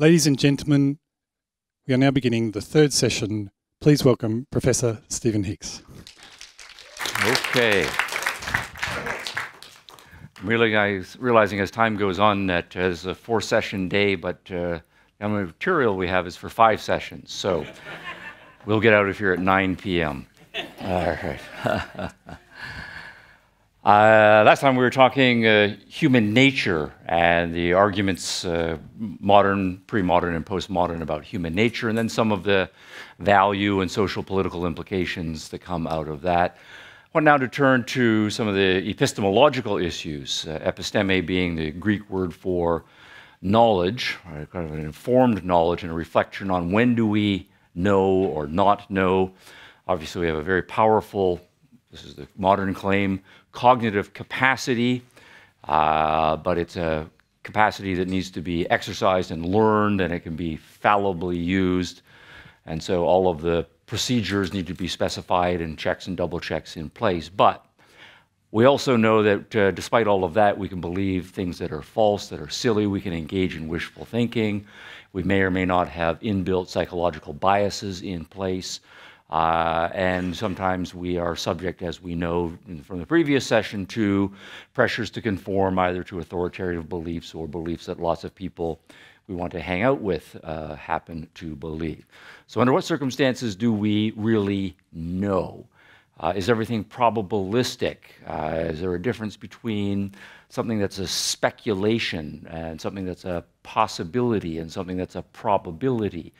Ladies and gentlemen, we are now beginning the third session. Please welcome Professor Stephen Hicks. Okay. I'm realizing as time goes on that uh, it's a four session day, but uh, the material we have is for five sessions. So we'll get out of here at 9 p.m. All right. Uh, last time we were talking uh, human nature and the arguments, uh, modern, pre modern, and postmodern, about human nature, and then some of the value and social political implications that come out of that. I want now to turn to some of the epistemological issues, uh, episteme being the Greek word for knowledge, right, kind of an informed knowledge and a reflection on when do we know or not know. Obviously, we have a very powerful, this is the modern claim, cognitive capacity, uh, but it's a capacity that needs to be exercised and learned, and it can be fallibly used. And so all of the procedures need to be specified and checks and double checks in place. But we also know that uh, despite all of that, we can believe things that are false, that are silly. We can engage in wishful thinking. We may or may not have inbuilt psychological biases in place. Uh, and sometimes we are subject, as we know from the previous session, to pressures to conform either to authoritative beliefs or beliefs that lots of people we want to hang out with uh, happen to believe. So, under what circumstances do we really know? Uh, is everything probabilistic? Uh, is there a difference between something that's a speculation and something that's a possibility and something that's a probability?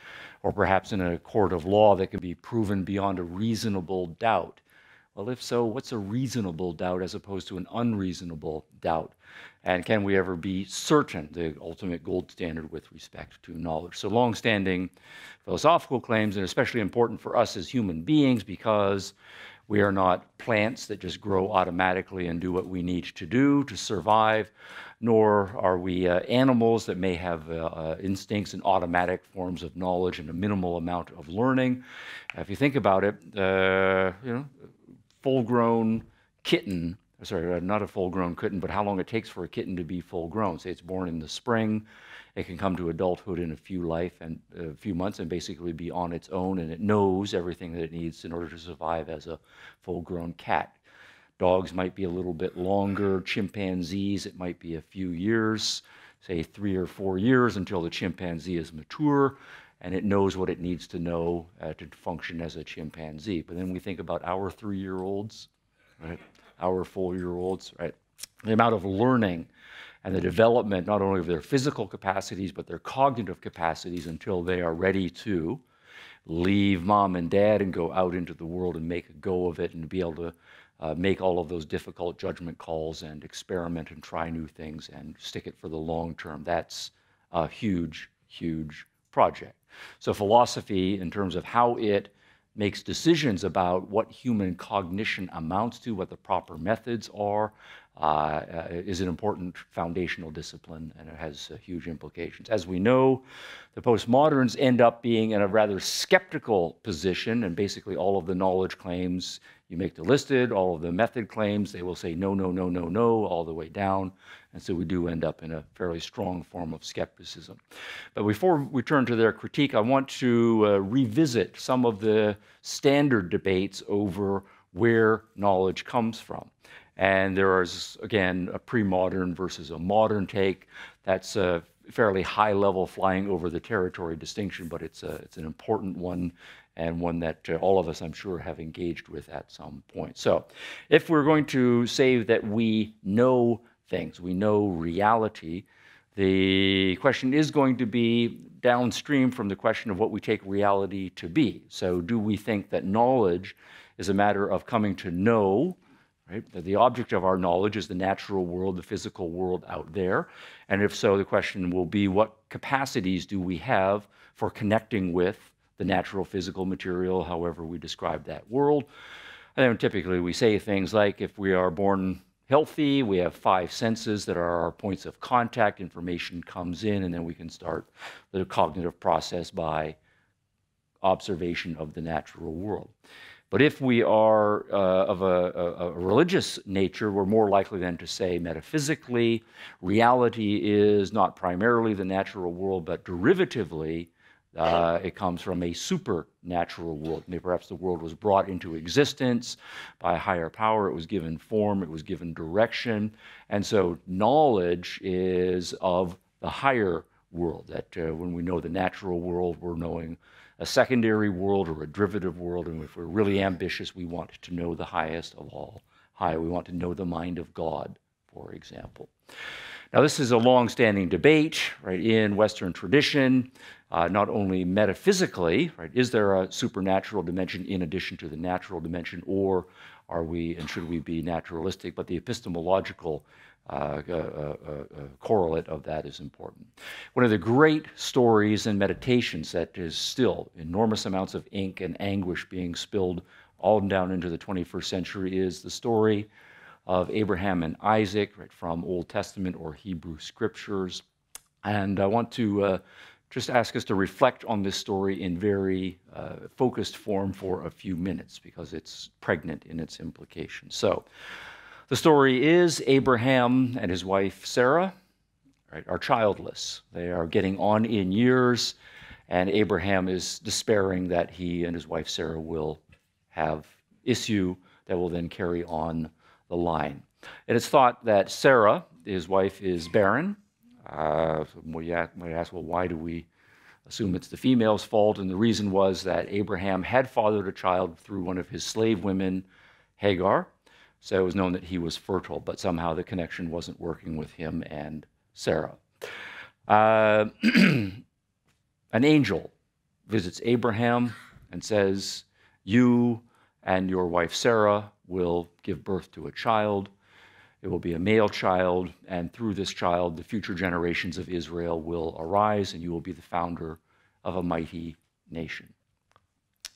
Or perhaps in a court of law that can be proven beyond a reasonable doubt. Well, if so, what's a reasonable doubt as opposed to an unreasonable doubt? And can we ever be certain, the ultimate gold standard with respect to knowledge? So, long-standing philosophical claims, and especially important for us as human beings because we are not plants that just grow automatically and do what we need to do to survive nor are we uh, animals that may have uh, uh, instincts and automatic forms of knowledge and a minimal amount of learning. If you think about it, uh, you know, full-grown kitten, sorry, uh, not a full-grown kitten, but how long it takes for a kitten to be full-grown. Say it's born in the spring, it can come to adulthood in a few life and a few months and basically be on its own, and it knows everything that it needs in order to survive as a full-grown cat. Dogs might be a little bit longer. Chimpanzees, it might be a few years, say three or four years until the chimpanzee is mature and it knows what it needs to know uh, to function as a chimpanzee. But then we think about our three year olds, right? Our four year olds, right? The amount of learning and the development not only of their physical capacities but their cognitive capacities until they are ready to leave mom and dad and go out into the world and make a go of it and be able to uh, make all of those difficult judgment calls and experiment and try new things and stick it for the long term. That's a huge, huge project. So, philosophy, in terms of how it makes decisions about what human cognition amounts to, what the proper methods are, uh, uh, is an important foundational discipline and it has uh, huge implications. As we know, the postmoderns end up being in a rather skeptical position, and basically all of the knowledge claims you make the listed, all of the method claims, they will say no, no, no, no, no, all the way down. And so we do end up in a fairly strong form of skepticism. But before we turn to their critique, I want to uh, revisit some of the standard debates over where knowledge comes from. And there is, again, a pre modern versus a modern take. That's a fairly high level flying over the territory distinction, but it's, a, it's an important one and one that uh, all of us, I'm sure, have engaged with at some point. So, if we're going to say that we know things, we know reality, the question is going to be downstream from the question of what we take reality to be. So, do we think that knowledge is a matter of coming to know? Right? That the object of our knowledge is the natural world, the physical world out there. And if so, the question will be what capacities do we have for connecting with the natural physical material, however we describe that world. And then typically we say things like if we are born healthy, we have five senses that are our points of contact, information comes in, and then we can start the cognitive process by observation of the natural world. But if we are uh, of a, a, a, religious nature, we're more likely then to say metaphysically, reality is not primarily the natural world, but derivatively, uh, it comes from a supernatural world. Maybe perhaps the world was brought into existence by a higher power. It was given form, it was given direction. And so knowledge is of the higher world. That uh, when we know the natural world, we're knowing a secondary world or a derivative world. And if we're really ambitious, we want to know the highest of all high. We want to know the mind of God, for example. Now, this is a long standing debate right, in Western tradition, uh, not only metaphysically, right, is there a supernatural dimension in addition to the natural dimension, or are we and should we be naturalistic, but the epistemological uh, uh, uh, correlate of that is important. One of the great stories and meditations that is still enormous amounts of ink and anguish being spilled all down into the 21st century is the story of Abraham and Isaac right, from Old Testament or Hebrew scriptures. And I want to uh, just ask us to reflect on this story in very uh, focused form for a few minutes because it's pregnant in its implications. So, the story is Abraham and his wife Sarah right, are childless. They are getting on in years, and Abraham is despairing that he and his wife Sarah will have issue that will then carry on the line. And it's thought that Sarah, his wife, is barren. Uh, might ask, well, why do we assume it's the female's fault? And the reason was that Abraham had fathered a child through one of his slave women, Hagar. So it was known that he was fertile, but somehow the connection wasn't working with him and Sarah. Uh, an angel visits Abraham and says, You and your wife Sarah will give birth to a child. It will be a male child, and through this child, the future generations of Israel will arise, and you will be the founder of a mighty nation.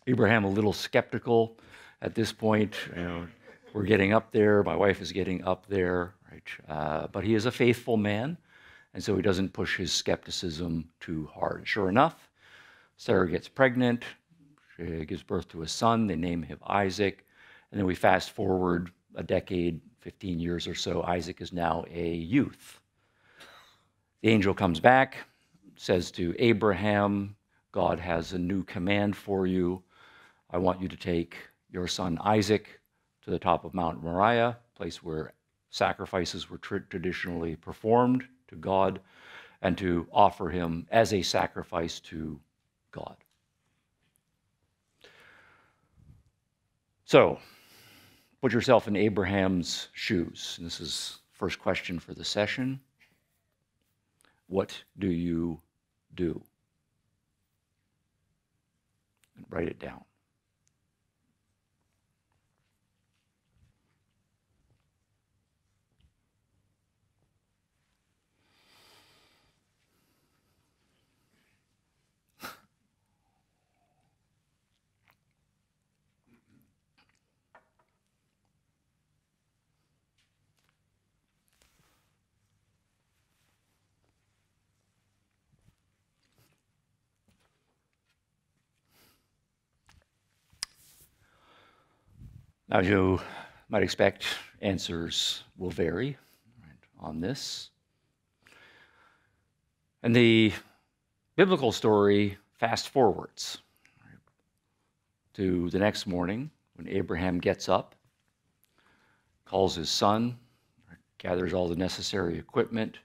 Abraham, a little skeptical at this point, you know, we're getting up there. My wife is getting up there, right? Uh, but he is a faithful man, and so he doesn't push his skepticism too hard. Sure enough, Sarah gets pregnant. She gives birth to a son. They name him Isaac. And then we fast forward a decade, 15 years or so. Isaac is now a youth. The angel comes back, says to Abraham, God has a new command for you. I want you to take your son Isaac to the top of Mount Moriah, place where sacrifices were tr- traditionally performed to God, and to offer him as a sacrifice to God. So, put yourself in Abraham's shoes. This is first question for the session. What do you do? And write it down. As you might expect, answers will vary on this. And the biblical story fast forwards to the next morning when Abraham gets up, calls his son, gathers all the necessary equipment,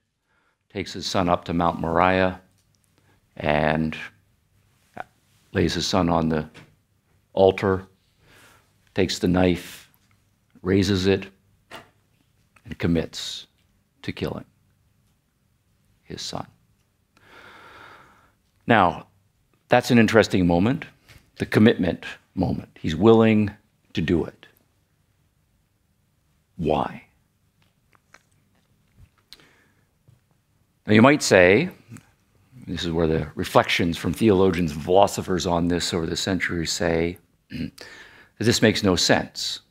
takes his son up to Mount Moriah, and lays his son on the altar takes the knife, raises it, and commits to killing his son. Now, that's an interesting moment, the commitment moment. He's willing to do it. Why? Now, you might say, this is where the reflections from theologians and philosophers on this over the centuries say, this makes no sense.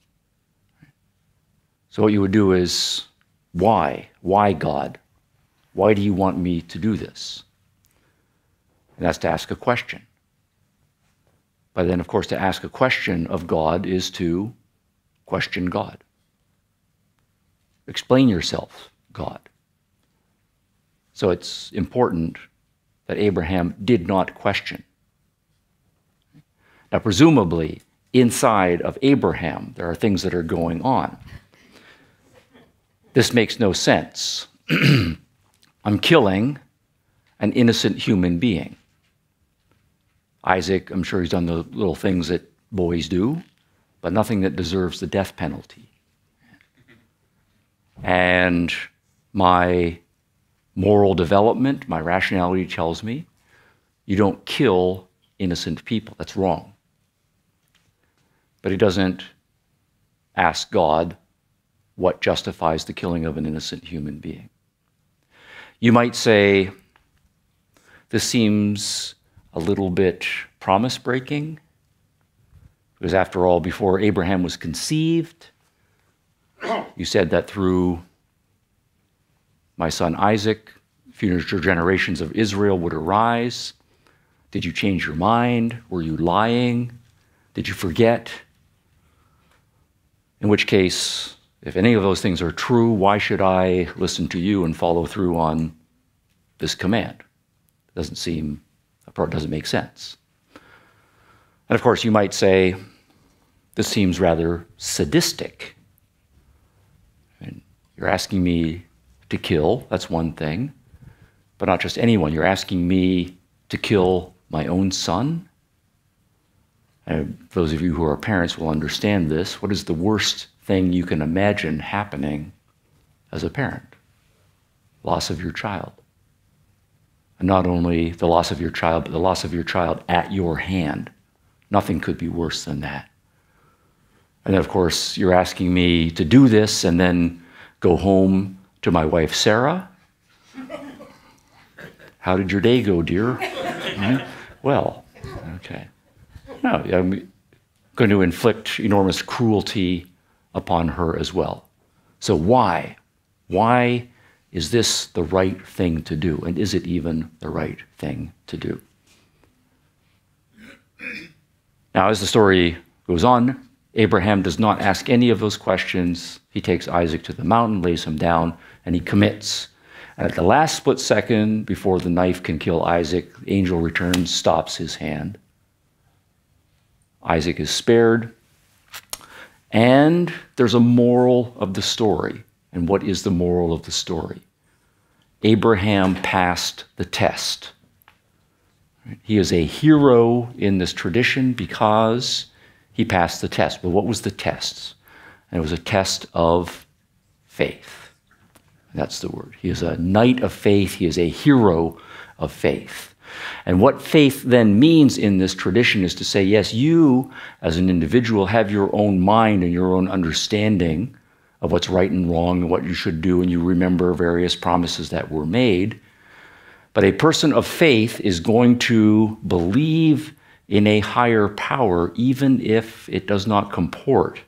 So, what you would do is, why? Why, God? Why do you want me to do this? And that's to ask a question. But then, of course, to ask a question of God is to question God. Explain yourself, God. So it's important that Abraham did not question. Now, presumably, inside of Abraham, there are things that are going on. This makes no sense. I'm killing an innocent human being. Isaac, I'm sure he's done the little things that boys do, but nothing that deserves the death penalty. And my moral development, my rationality tells me you don't kill innocent people. That's wrong. But he doesn't ask God what justifies the killing of an innocent human being. You might say, this seems a little bit promise breaking, because after all, before Abraham was conceived, you said that through my son Isaac, future generations of Israel would arise. Did you change your mind? Were you lying? Did you forget? In which case, if any of those things are true, why should I listen to you and follow through on this command? It doesn't seem, it doesn't make sense. And of course, you might say, this seems rather sadistic. And you're asking me to kill, that's one thing, but not just anyone. You're asking me to kill my own son? And those of you who are parents will understand this. What is the worst thing you can imagine happening as a parent? Loss of your child. And not only the loss of your child, but the loss of your child at your hand. Nothing could be worse than that. And then, of course, you're asking me to do this and then go home to my wife, Sarah. How did your day go, dear? Hmm? Well, okay. No, I'm going to inflict enormous cruelty upon her as well. So, why? Why is this the right thing to do? And is it even the right thing to do? Now, as the story goes on, Abraham does not ask any of those questions. He takes Isaac to the mountain, lays him down, and he commits. And at the last split second before the knife can kill Isaac, the angel returns, stops his hand. Isaac is spared. And there's a moral of the story. And what is the moral of the story? Abraham passed the test. He is a hero in this tradition because he passed the test. But what was the test? And it was a test of faith. That's the word. He is a knight of faith, he is a hero of faith. And what faith then means in this tradition is to say, yes, you as an individual have your own mind and your own understanding of what's right and wrong and what you should do, and you remember various promises that were made. But a person of faith is going to believe in a higher power, even if it does not comport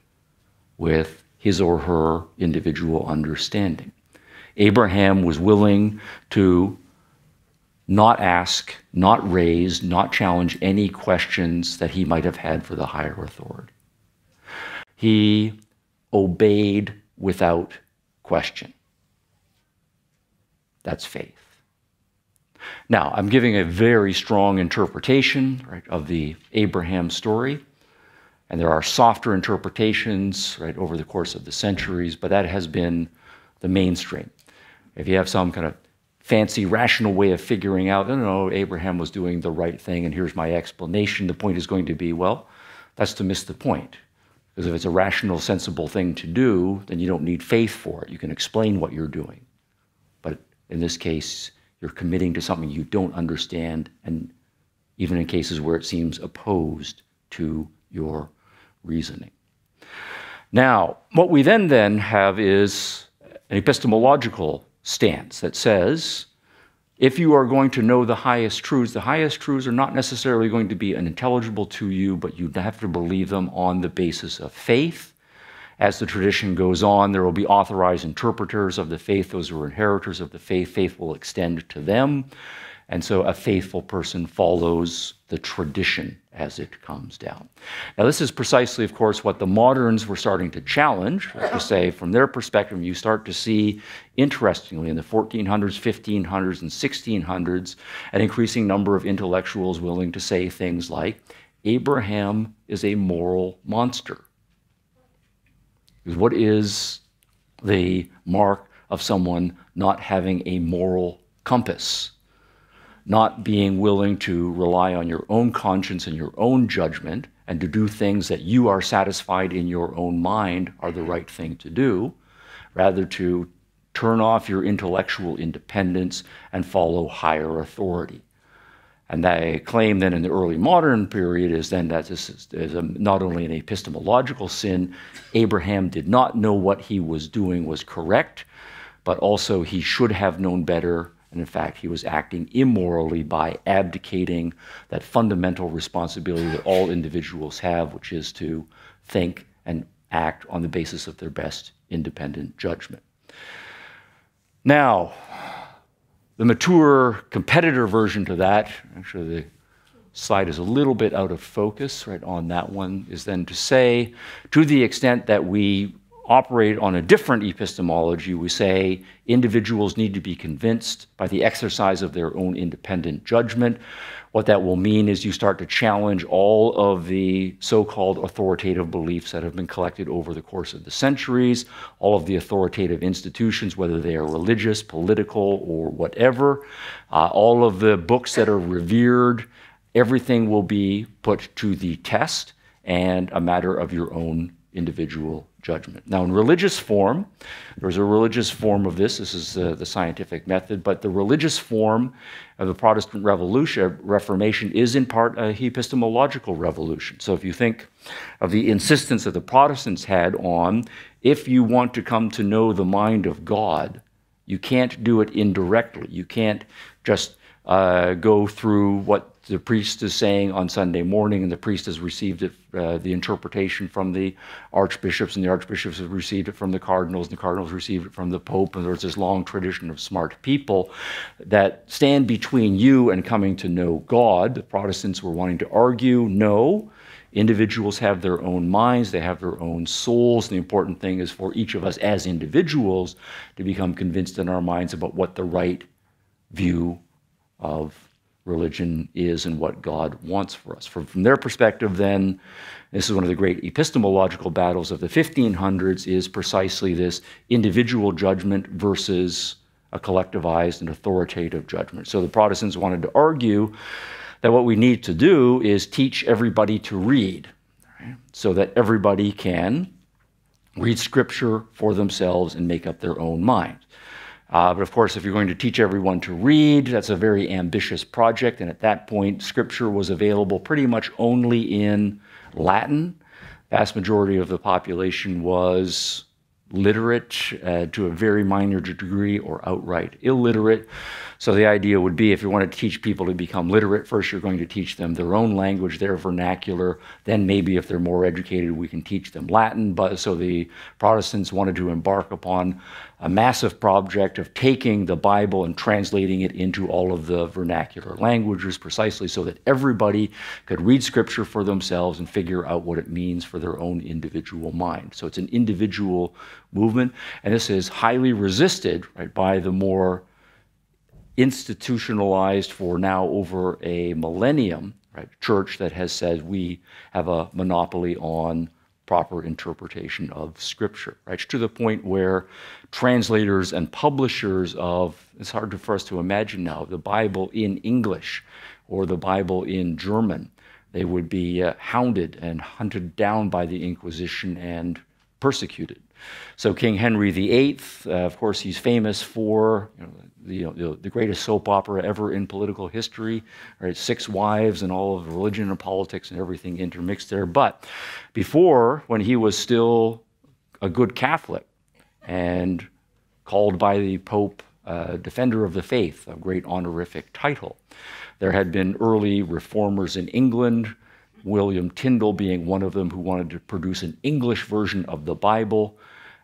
with his or her individual understanding. Abraham was willing to not ask, not raise, not challenge any questions that he might have had for the higher authority. He obeyed without question. That's faith. Now, I'm giving a very strong interpretation right, of the Abraham story, and there are softer interpretations right, over the course of the centuries, but that has been the mainstream. If you have some kind of fancy, rational way of figuring out, no, no, Abraham was doing the right thing, and here's my explanation, the point is going to be, well, that's to miss the point. Because if it's a rational, sensible thing to do, then you don't need faith for it. You can explain what you're doing. But in this case, you're committing to something you don't understand, and even in cases where it seems opposed to your reasoning. Now, what we then then have is an epistemological stance that says if you are going to know the highest truths, the highest truths are not necessarily going to be unintelligible to you, but you have to believe them on the basis of faith. As the tradition goes on, there will be authorized interpreters of the faith. Those who are inheritors of the faith, faith will extend to them. And so a faithful person follows the tradition as it comes down. Now, this is precisely, of course, what the moderns were starting to challenge. To say, from their perspective, you start to see, interestingly, in the 1400s, 1500s, and 1600s, an increasing number of intellectuals willing to say things like, Abraham is a moral monster. What is the mark of someone not having a moral compass? Not being willing to rely on your own conscience and your own judgment and to do things that you are satisfied in your own mind are the right thing to do, rather to turn off your intellectual independence and follow higher authority. And they claim then in the early modern period is then that this is, is a, not only an epistemological sin, Abraham did not know what he was doing was correct, but also he should have known better and in fact, he was acting immorally by abdicating that fundamental responsibility that all individuals have, which is to think and act on the basis of their best independent judgment. Now, the mature competitor version to that, actually, the slide is a little bit out of focus right on that one, is then to say, to the extent that we operate on a different epistemology. We say individuals need to be convinced by the exercise of their own independent judgment. What that will mean is you start to challenge all of the so called authoritative beliefs that have been collected over the course of the centuries, all of the authoritative institutions, whether they are religious, political, or whatever, uh, all of the books that are revered. Everything will be put to the test and a matter of your own individual judgment. Now, in religious form, there's a religious form of this. This is uh, the scientific method, but the religious form of the Protestant Revolution, Reformation, is in part a epistemological revolution. So, if you think of the insistence that the Protestants had on, if you want to come to know the mind of God, you can't do it indirectly. You can't just uh, go through what the priest is saying on Sunday morning, and the priest has received it, uh, the interpretation from the archbishops, and the archbishops have received it from the cardinals, and the cardinals received it from the pope, and there's this long tradition of smart people that stand between you and coming to know God. The Protestants were wanting to argue, no. Individuals have their own minds, they have their own souls. And the important thing is for each of us as individuals to become convinced in our minds about what the right view of religion is and what God wants for us. From, from their perspective, then, this is one of the great epistemological battles of the 1500s, is precisely this individual judgment versus a collectivized and authoritative judgment. So the Protestants wanted to argue that what we need to do is teach everybody to read, right? so that everybody can read Scripture for themselves and make up their own mind. Uh, but of course, if you're going to teach everyone to read, that's a very ambitious project. And at that point, scripture was available pretty much only in Latin. Vast majority of the population was literate uh, to a very minor degree or outright illiterate. So the idea would be if you want to teach people to become literate, first you're going to teach them their own language, their vernacular. Then maybe if they're more educated, we can teach them Latin. But so the Protestants wanted to embark upon a massive project of taking the Bible and translating it into all of the vernacular languages precisely so that everybody could read scripture for themselves and figure out what it means for their own individual mind. So it's an individual movement, and this is highly resisted right, by the more institutionalized for now over a millennium right, church that has said we have a monopoly on proper interpretation of Scripture, right? To the point where translators and publishers of, it's hard for us to imagine now, the Bible in English or the Bible in German, they would be uh, hounded and hunted down by the Inquisition and persecuted. So King Henry VIII, uh, of course, he's famous for you know, you know, the, greatest soap opera ever in political history, right? Six wives and all of religion and politics and everything intermixed there. But before, when he was still a good Catholic and called by the Pope uh, Defender of the Faith, a great honorific title, there had been early reformers in England William Tyndale being one of them, who wanted to produce an English version of the Bible.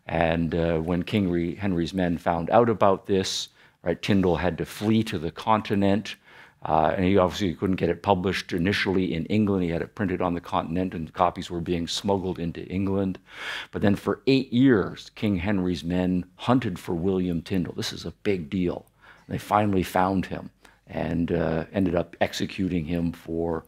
And uh, when King Henry's men found out about this, right, Tyndale had to flee to the continent. Uh, and he obviously couldn't get it published initially in England. He had it printed on the continent, and copies were being smuggled into England. But then for eight years, King Henry's men hunted for William Tyndale. This is a big deal. They finally found him and uh, ended up executing him for,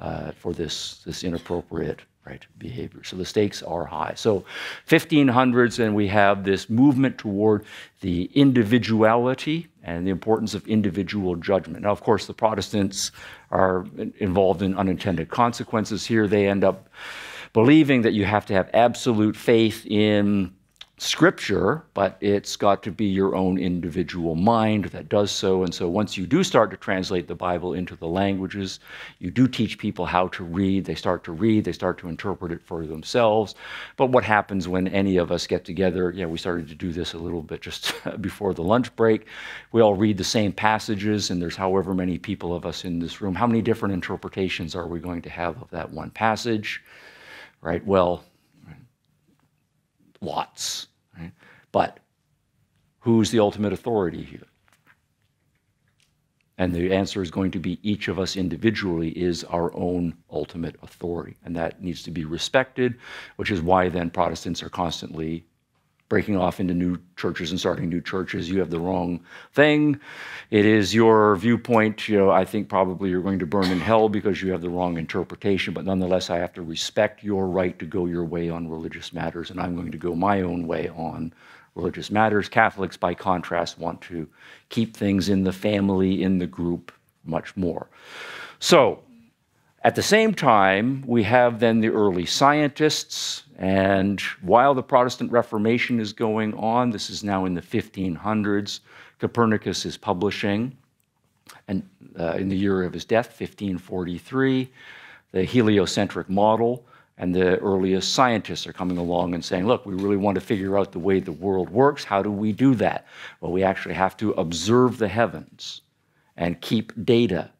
uh, for this, this inappropriate right behavior. So the stakes are high. So 1500s, and we have this movement toward the individuality and the importance of individual judgment. Now, of course, the Protestants are involved in unintended consequences here. They end up believing that you have to have absolute faith in scripture, but it's got to be your own individual mind that does so. And so once you do start to translate the Bible into the languages, you do teach people how to read. They start to read, they start to interpret it for themselves. But what happens when any of us get together? Yeah, we started to do this a little bit just before the lunch break. We all read the same passages, and there's however many people of us in this room. How many different interpretations are we going to have of that one passage? Right? Well, lots. But who's the ultimate authority here? And the answer is going to be each of us individually is our own ultimate authority. And that needs to be respected, which is why then Protestants are constantly breaking off into new churches and starting new churches. You have the wrong thing. It is your viewpoint. You know, I think probably you're going to burn in hell because you have the wrong interpretation. But nonetheless, I have to respect your right to go your way on religious matters, and I'm going to go my own way on religious matters. Catholics, by contrast, want to keep things in the family, in the group, much more. So, at the same time, we have then the early scientists, and while the Protestant Reformation is going on, this is now in the 1500s, Copernicus is publishing, and uh, in the year of his death, 1543, the heliocentric model, and the earliest scientists are coming along and saying, look, we really want to figure out the way the world works. How do we do that? Well, we actually have to observe the heavens and keep data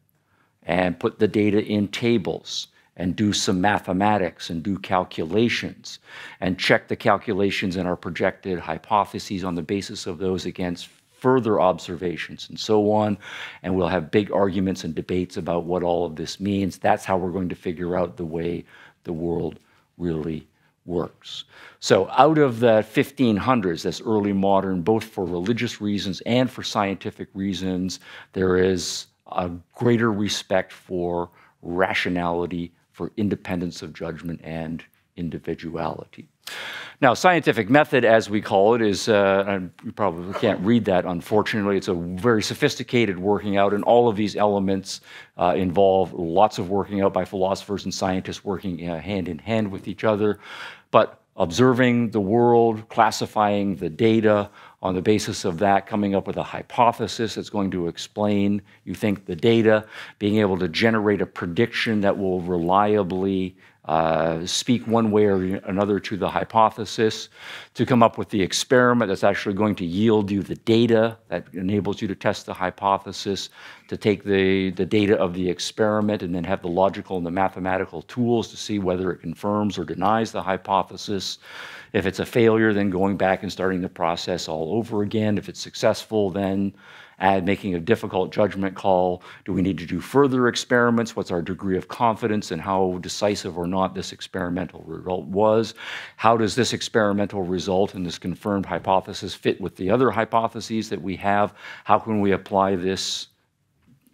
and put the data in tables and do some mathematics and do calculations and check the calculations and our projected hypotheses on the basis of those against further observations and so on. And we'll have big arguments and debates about what all of this means. That's how we're going to figure out the way the world really works. So, out of the 1500s, that's early modern, both for religious reasons and for scientific reasons, there is a greater respect for rationality, for independence of judgment, and individuality. Now, scientific method, as we call it, is, uh, you probably can't read that, unfortunately. It's a very sophisticated working out, and all of these elements uh, involve lots of working out by philosophers and scientists working uh, hand in hand with each other. But observing the world, classifying the data, on the basis of that, coming up with a hypothesis that's going to explain, you think, the data, being able to generate a prediction that will reliably uh, speak one way or another to the hypothesis, to come up with the experiment that's actually going to yield you the data that enables you to test the hypothesis, to take the, the data of the experiment and then have the logical and the mathematical tools to see whether it confirms or denies the hypothesis. If it's a failure, then going back and starting the process all over again. If it's successful, then and making a difficult judgment call. Do we need to do further experiments? What's our degree of confidence and how decisive or not this experimental result was? How does this experimental result and this confirmed hypothesis fit with the other hypotheses that we have? How can we apply this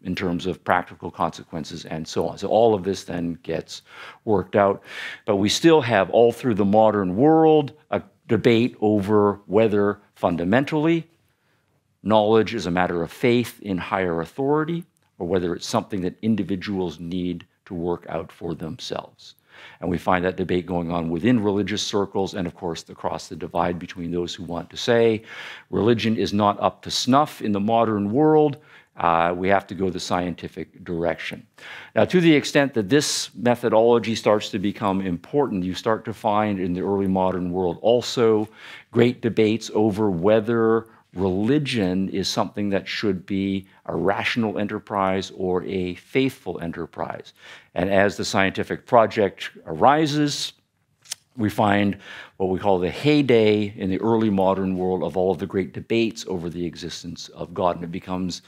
in terms of practical consequences and so on. So all of this then gets worked out. But we still have all through the modern world a debate over whether fundamentally knowledge is a matter of faith in higher authority or whether it's something that individuals need to work out for themselves. And we find that debate going on within religious circles and, of course, across the divide between those who want to say religion is not up to snuff in the modern world. Uh, we have to go the scientific direction. Now, to the extent that this methodology starts to become important, you start to find in the early modern world also great debates over whether religion is something that should be a rational enterprise or a faithful enterprise. And as the scientific project arises, we find what we call the heyday in the early modern world of all of the great debates over the existence of God. And it becomes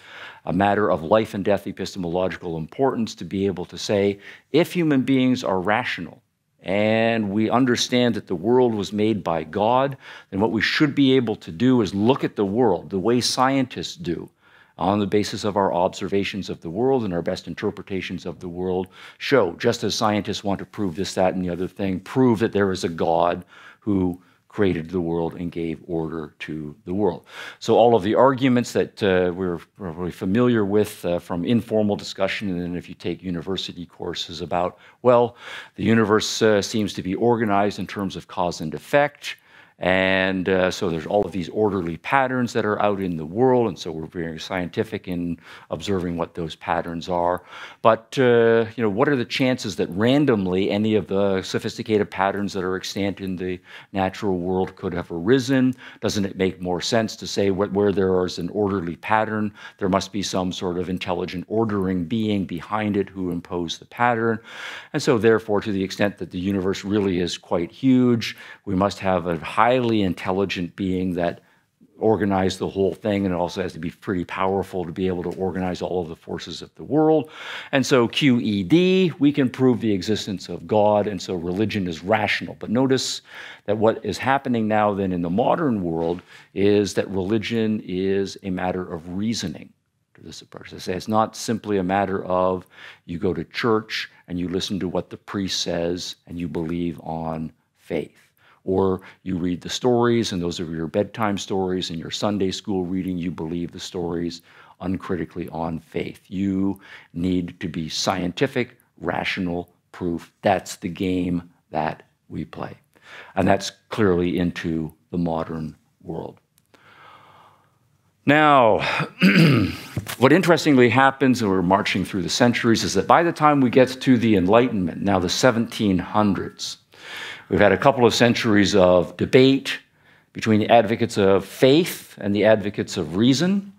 a matter of life and death epistemological importance to be able to say if human beings are rational, and we understand that the world was made by God, then what we should be able to do is look at the world the way scientists do on the basis of our observations of the world and our best interpretations of the world show. Just as scientists want to prove this, that, and the other thing, prove that there is a God who created the world and gave order to the world. So, all of the arguments that uh, we're probably familiar with uh, from informal discussion, and then if you take university courses about, well, the universe uh, seems to be organized in terms of cause and effect. And uh, so there's all of these orderly patterns that are out in the world, and so we're very scientific in observing what those patterns are. But uh, you know, what are the chances that randomly any of the sophisticated patterns that are extant in the natural world could have arisen? Doesn't it make more sense to say where there is an orderly pattern, there must be some sort of intelligent ordering being behind it who imposed the pattern? And so, therefore, to the extent that the universe really is quite huge, we must have a high highly intelligent being that organized the whole thing, and it also has to be pretty powerful to be able to organize all of the forces of the world. And so, QED, we can prove the existence of God, and so religion is rational. But notice that what is happening now, then, in the modern world is that religion is a matter of reasoning to this approach. They say it's not simply a matter of you go to church and you listen to what the priest says and you believe on faith or you read the stories, and those are your bedtime stories and your Sunday school reading. You believe the stories uncritically on faith. You need to be scientific, rational proof. That's the game that we play. And that's clearly into the modern world. Now, what interestingly happens, and we're marching through the centuries, is that by the time we get to the Enlightenment, now the 1700s, We've had a couple of centuries of debate between the advocates of faith and the advocates of reason,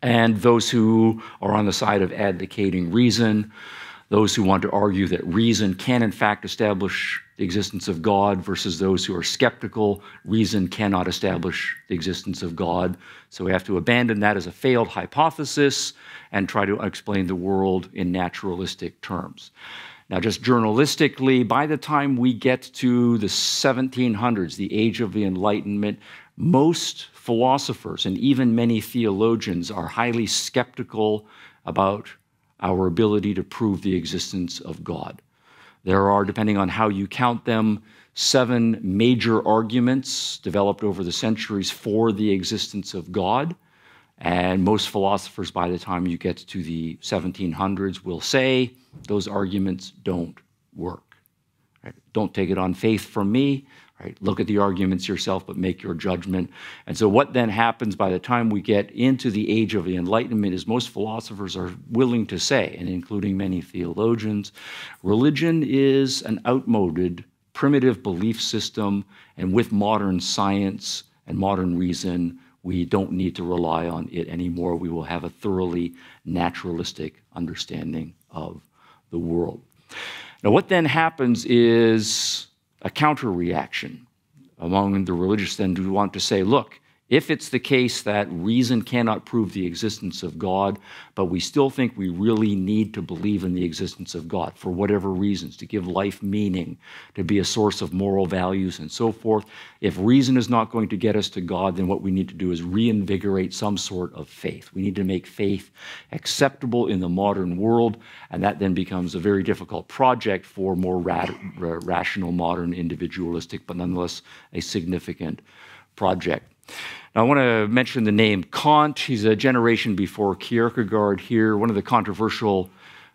and those who are on the side of advocating reason, those who want to argue that reason can, in fact, establish the existence of God, versus those who are skeptical, reason cannot establish the existence of God. So we have to abandon that as a failed hypothesis and try to explain the world in naturalistic terms. Now, just journalistically, by the time we get to the 1700s, the age of the Enlightenment, most philosophers and even many theologians are highly skeptical about our ability to prove the existence of God. There are, depending on how you count them, seven major arguments developed over the centuries for the existence of God. And most philosophers, by the time you get to the 1700s, will say those arguments don't work. Right? Don't take it on faith from me. Right? Look at the arguments yourself, but make your judgment. And so, what then happens by the time we get into the age of the Enlightenment is most philosophers are willing to say, and including many theologians, religion is an outmoded, primitive belief system, and with modern science and modern reason, we don't need to rely on it anymore. We will have a thoroughly naturalistic understanding of the world. Now, what then happens is a counter reaction among the religious then who want to say, look, if it's the case that reason cannot prove the existence of God, but we still think we really need to believe in the existence of God for whatever reasons, to give life meaning, to be a source of moral values, and so forth, if reason is not going to get us to God, then what we need to do is reinvigorate some sort of faith. We need to make faith acceptable in the modern world, and that then becomes a very difficult project for more ra rational, modern, individualistic, but nonetheless a significant project. Now, I want to mention the name Kant. He's a generation before Kierkegaard here. One of the controversial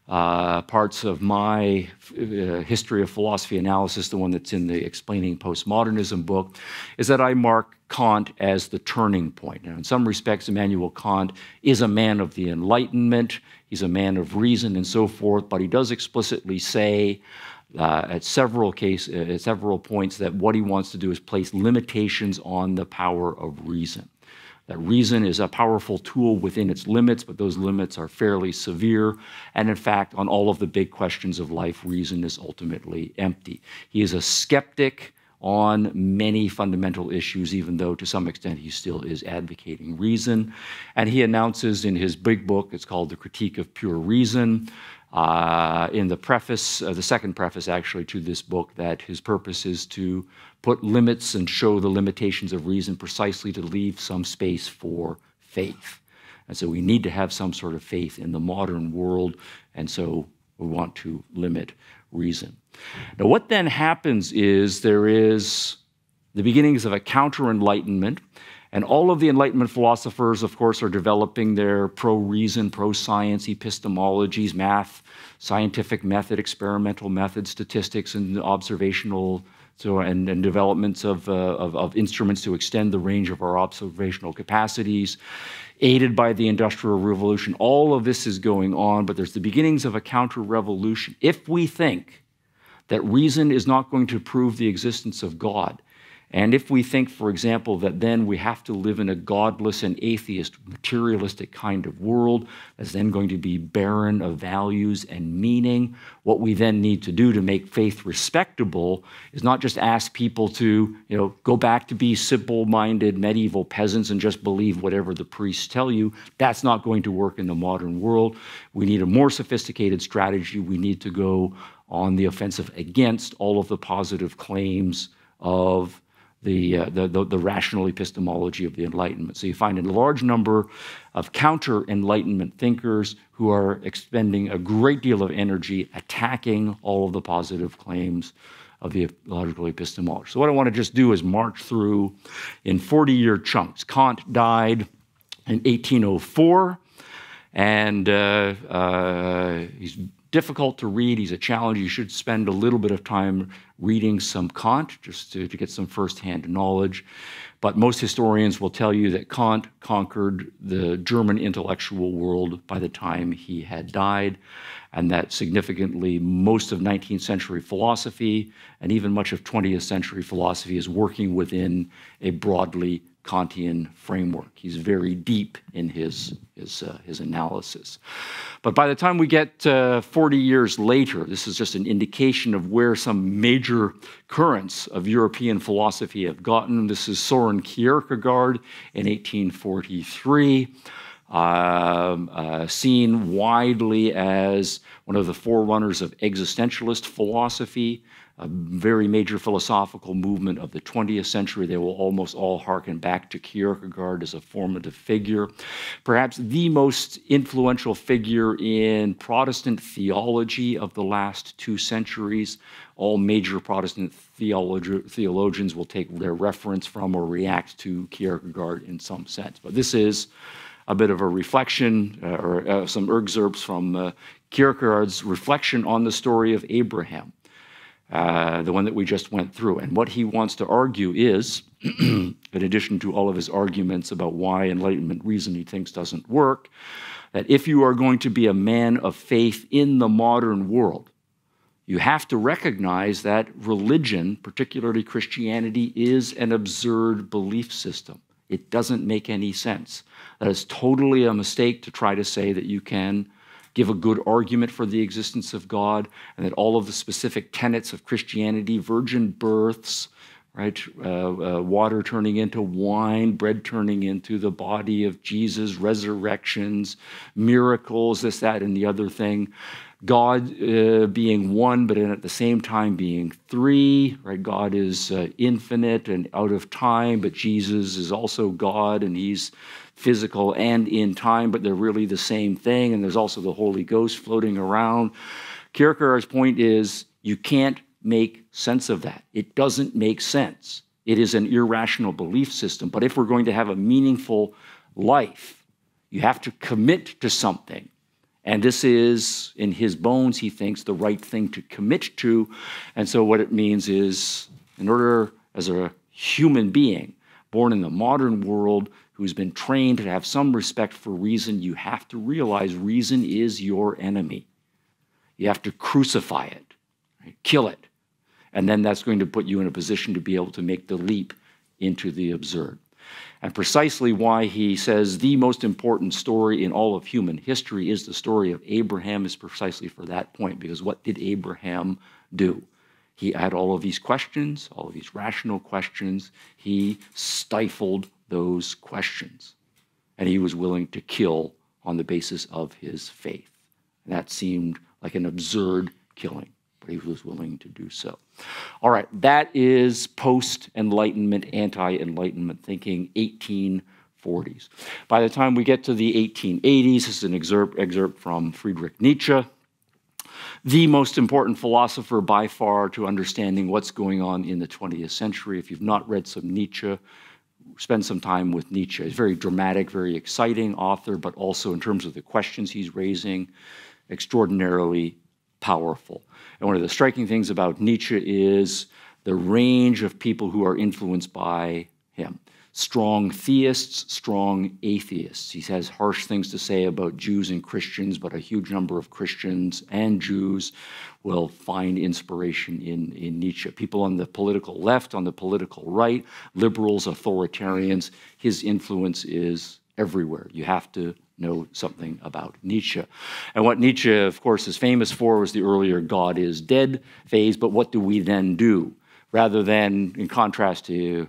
uh, parts of my uh, history of philosophy analysis, the one that's in the Explaining Postmodernism book, is that I mark Kant as the turning point. Now, in some respects, Immanuel Kant is a man of the Enlightenment, he's a man of reason and so forth, but he does explicitly say uh, at several case, uh, at several points that what he wants to do is place limitations on the power of reason. that reason is a powerful tool within its limits, but those limits are fairly severe. And in fact, on all of the big questions of life, reason is ultimately empty. He is a skeptic on many fundamental issues, even though to some extent he still is advocating reason. And he announces in his big book, it's called The Critique of Pure Reason, uh, in the preface, uh, the second preface actually to this book, that his purpose is to put limits and show the limitations of reason precisely to leave some space for faith. And so we need to have some sort of faith in the modern world, and so we want to limit reason. Now, what then happens is there is the beginnings of a counter enlightenment and all of the Enlightenment philosophers, of course, are developing their pro reason, pro science epistemologies, math, scientific method, experimental method, statistics, and observational. So, and, and developments of, uh, of, of instruments to extend the range of our observational capacities, aided by the Industrial Revolution. All of this is going on, but there's the beginnings of a counter revolution. If we think that reason is not going to prove the existence of God, and if we think, for example, that then we have to live in a godless and atheist, materialistic kind of world that's then going to be barren of values and meaning, what we then need to do to make faith respectable is not just ask people to, you know, go back to be simple-minded medieval peasants and just believe whatever the priests tell you. That's not going to work in the modern world. We need a more sophisticated strategy. We need to go on the offensive against all of the positive claims of the, uh, the, the, the, rational epistemology of the Enlightenment. So you find a large number of counter Enlightenment thinkers who are expending a great deal of energy attacking all of the positive claims of the logical epistemology. So what I want to just do is march through in 40 year chunks. Kant died in 1804, and uh, uh, he's difficult to read. He's a challenge. You should spend a little bit of time reading some Kant just to, to get some firsthand knowledge. But most historians will tell you that Kant conquered the German intellectual world by the time he had died, and that significantly most of 19th century philosophy and even much of 20th century philosophy is working within a broadly Kantian framework. He's very deep in his, his, uh, his analysis. But by the time we get uh, 40 years later, this is just an indication of where some major currents of European philosophy have gotten. This is Soren Kierkegaard in 1843. Um, uh, seen widely as one of the forerunners of existentialist philosophy, a very major philosophical movement of the 20th century. They will almost all harken back to Kierkegaard as a formative figure. Perhaps the most influential figure in Protestant theology of the last two centuries. All major Protestant theologi theologians will take their reference from or react to Kierkegaard in some sense. But this is a bit of a reflection uh, or uh, some excerpts from uh, Kierkegaard's reflection on the story of Abraham. Uh, the one that we just went through. And what he wants to argue is, in addition to all of his arguments about why Enlightenment reason he thinks doesn't work, that if you are going to be a man of faith in the modern world, you have to recognize that religion, particularly Christianity, is an absurd belief system. It doesn't make any sense. That is totally a mistake to try to say that you can give a good argument for the existence of God, and that all of the specific tenets of Christianity, virgin births, right, uh, uh, water turning into wine, bread turning into the body of Jesus, resurrections, miracles, this, that, and the other thing. God uh, being one, but at the same time being three, right? God is uh, infinite and out of time, but Jesus is also God and he's physical and in time, but they're really the same thing. And there's also the Holy Ghost floating around. Kierkegaard's point is you can't make sense of that. It doesn't make sense. It is an irrational belief system. But if we're going to have a meaningful life, you have to commit to something. And this is, in his bones, he thinks, the right thing to commit to. And so, what it means is, in order, as a human being born in the modern world, who's been trained to have some respect for reason, you have to realize reason is your enemy. You have to crucify it, right? kill it. And then that's going to put you in a position to be able to make the leap into the absurd. and precisely why he says the most important story in all of human history is the story of Abraham is precisely for that point, because what did Abraham do? He had all of these questions, all of these rational questions. He stifled those questions, and he was willing to kill on the basis of his faith. And that seemed like an absurd killing but he was willing to do so. All right, that is post Enlightenment, anti Enlightenment thinking, 1840s. By the time we get to the 1880s, this is an excerpt, excerpt from Friedrich Nietzsche, the most important philosopher by far to understanding what's going on in the 20th century. If you've not read some Nietzsche, spend some time with Nietzsche. He's very dramatic, very exciting author, but also in terms of the questions he's raising, extraordinarily powerful. And one of the striking things about Nietzsche is the range of people who are influenced by him. Strong theists, strong atheists. He has harsh things to say about Jews and Christians, but a huge number of Christians and Jews will find inspiration in, in Nietzsche. People on the political left, on the political right, liberals, authoritarians, his influence is everywhere. You have to know something about Nietzsche. And what Nietzsche, of course, is famous for was the earlier God is dead phase, but what do we then do? Rather than, in contrast to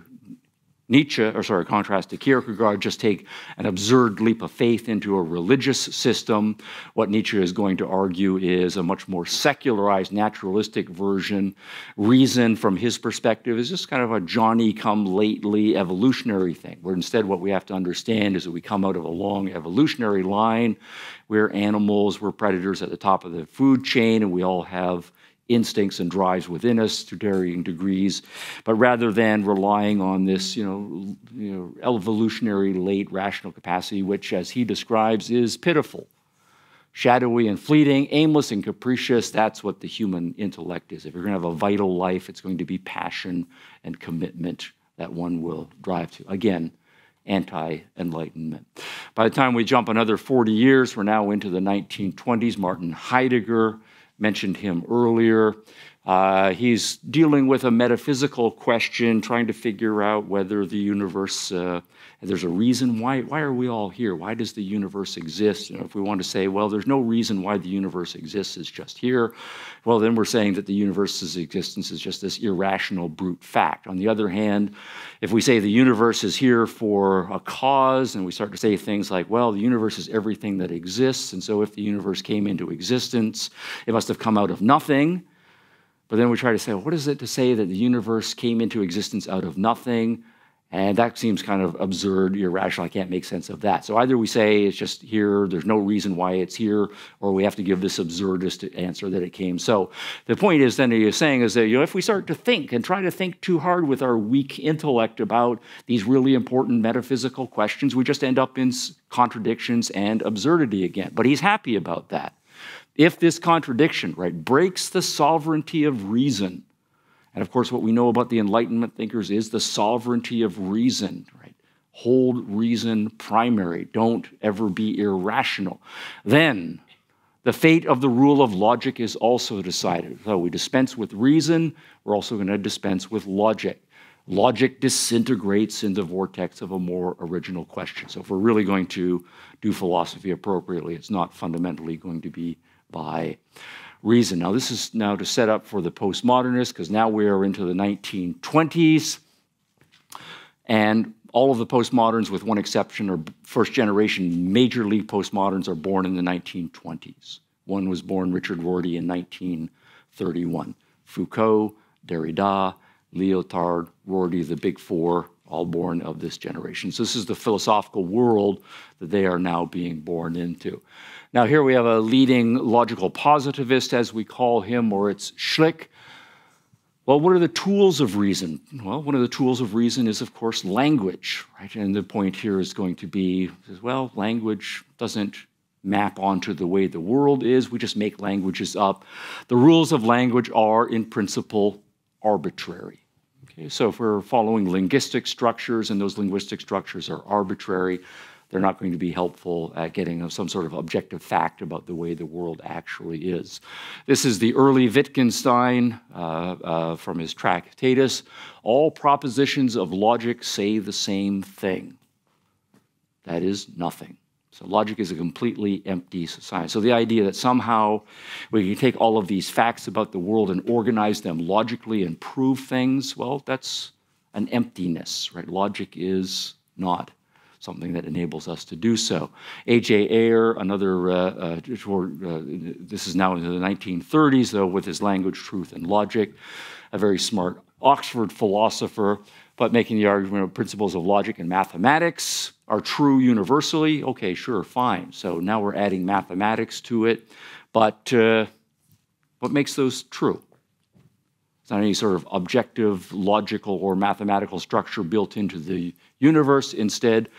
Nietzsche, or sorry, contrast to Kierkegaard, just take an absurd leap of faith into a religious system. What Nietzsche is going to argue is a much more secularized, naturalistic version. Reason, from his perspective, is just kind of a Johnny come lately evolutionary thing, where instead what we have to understand is that we come out of a long evolutionary line. We're animals, we're predators at the top of the food chain, and we all have instincts and drives within us to varying degrees, but rather than relying on this, you know, you know, evolutionary late rational capacity, which, as he describes, is pitiful, shadowy and fleeting, aimless and capricious. That's what the human intellect is. If you're going to have a vital life, it's going to be passion and commitment that one will drive to. Again, anti Enlightenment. By the time we jump another 40 years, we're now into the 1920s. Martin Heidegger mentioned him earlier. Uh, he's dealing with a metaphysical question, trying to figure out whether the universe, uh, there's a reason why, why are we all here? Why does the universe exist? You know, if we want to say, well, there's no reason why the universe exists, it's just here, well, then we're saying that the universe's existence is just this irrational brute fact. On the other hand, if we say the universe is here for a cause, and we start to say things like, well, the universe is everything that exists, and so if the universe came into existence, it must have come out of nothing but then we try to say, what is it to say that the universe came into existence out of nothing? And that seems kind of absurd, irrational. I can't make sense of that. So either we say it's just here, there's no reason why it's here, or we have to give this absurdist answer that it came. So the point is then he's saying is that you know, if we start to think and try to think too hard with our weak intellect about these really important metaphysical questions, we just end up in contradictions and absurdity again. But he's happy about that if this contradiction, right, breaks the sovereignty of reason, and of course, what we know about the Enlightenment thinkers is the sovereignty of reason, right? Hold reason primary. Don't ever be irrational. Then the fate of the rule of logic is also decided. So we dispense with reason, we're also going to dispense with logic. Logic disintegrates in the vortex of a more original question. So if we're really going to do philosophy appropriately, it's not fundamentally going to be by reason. Now, this is now to set up for the postmodernists because now we are into the 1920s, and all of the postmoderns, with one exception, are first generation majorly postmoderns, are born in the 1920s. One was born, Richard Rorty, in 1931. Foucault, Derrida, Lyotard, Rorty, the big four, all born of this generation. So this is the philosophical world that they are now being born into. Now here we have a leading logical positivist, as we call him, Moritz Schlick. Well, what are the tools of reason? Well, one of the tools of reason is, of course, language, right? And the point here is going to be, well, language doesn't map onto the way the world is. We just make languages up. The rules of language are, in principle, arbitrary. Okay, so if we're following linguistic structures and those linguistic structures are arbitrary, they're not going to be helpful at getting some sort of objective fact about the way the world actually is. This is the early Wittgenstein uh, uh, from his Tractatus. All propositions of logic say the same thing. that is nothing. So logic is a completely empty society. So the idea that somehow we can take all of these facts about the world and organize them logically and prove things, well, that's an emptiness, right? Logic is not something that enables us to do so. A.J. Ayer, another, uh, uh, uh, this is now in the 1930s, though, with his language, truth, and logic, a very smart Oxford philosopher, but making the argument of principles of logic and mathematics are true universally. Okay, sure, fine. So now we're adding mathematics to it. But uh, what makes those true? It's not any sort of objective, logical, or mathematical structure built into the universe. Instead,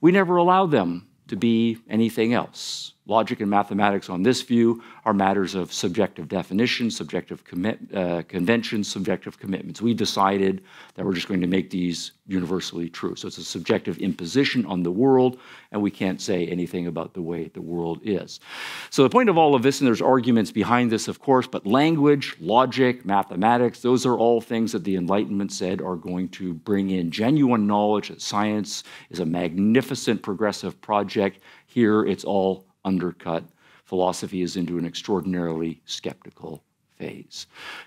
we never allow them to be anything else. Logic and mathematics, on this view, are matters of subjective definition, subjective commit, uh, conventions, subjective commitments. We decided that we're just going to make these universally true. So it's a subjective imposition on the world, and we can't say anything about the way the world is. So the point of all of this, and there's arguments behind this, of course, but language, logic, mathematics, those are all things that the Enlightenment said are going to bring in genuine knowledge that science is a magnificent progressive project. Here it's all undercut. Philosophy is into an extraordinarily skeptical phase.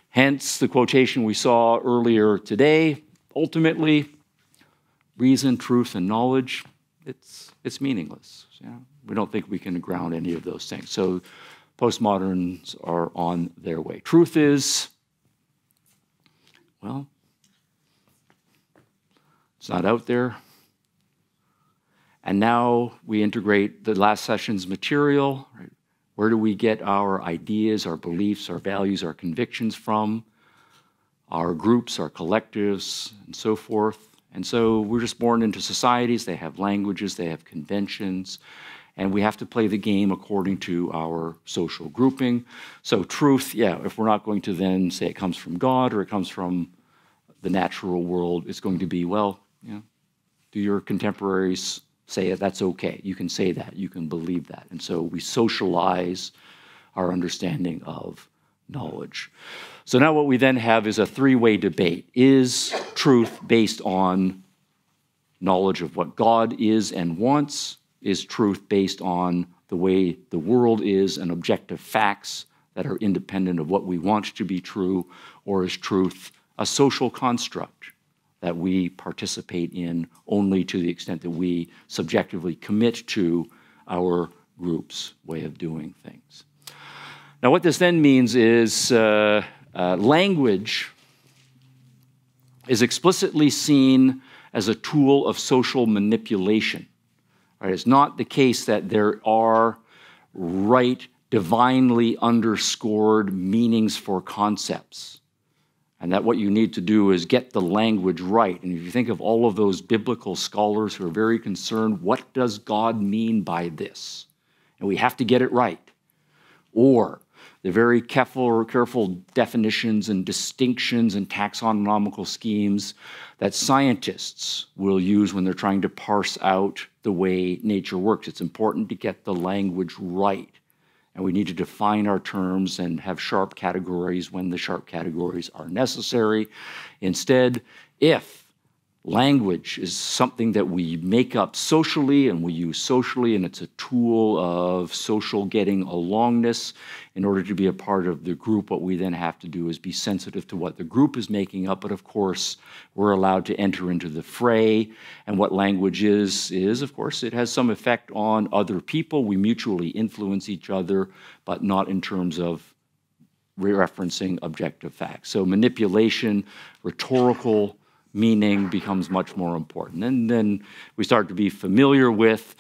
Hence, the quotation we saw earlier today ultimately, reason, truth, and knowledge, it's, it's meaningless. We don't think we can ground any of those things. So, postmoderns are on their way. Truth is, well, it's not out there. And now we integrate the last session's material. Right? Where do we get our ideas, our beliefs, our values, our convictions from? Our groups, our collectives, and so forth. And so we're just born into societies. They have languages, they have conventions, and we have to play the game according to our social grouping. So, truth, yeah, if we're not going to then say it comes from God or it comes from the natural world, it's going to be, well, you know, do your contemporaries say that's okay. You can say that, you can believe that. And so we socialize our understanding of knowledge. So now what we then have is a three way debate. Is truth based on knowledge of what God is and wants? Is truth based on the way the world is and objective facts that are independent of what we want to be true? Or is truth a social construct? That we participate in only to the extent that we subjectively commit to our group's way of doing things. Now, what this then means is uh, uh, language is explicitly seen as a tool of social manipulation. Right? It's not the case that there are right, divinely underscored meanings for concepts. And that what you need to do is get the language right. And if you think of all of those biblical scholars who are very concerned, what does God mean by this? And we have to get it right. Or the very careful, careful definitions and distinctions and taxonomical schemes that scientists will use when they're trying to parse out the way nature works. It's important to get the language right and we need to define our terms and have sharp categories when the sharp categories are necessary. Instead, if language is something that we make up socially and we use socially, and it's a tool of social getting alongness. In order to be a part of the group, what we then have to do is be sensitive to what the group is making up. But of course, we're allowed to enter into the fray. And what language is, is of course, it has some effect on other people. We mutually influence each other, but not in terms of referencing objective facts. So manipulation, rhetorical meaning becomes much more important. And then we start to be familiar with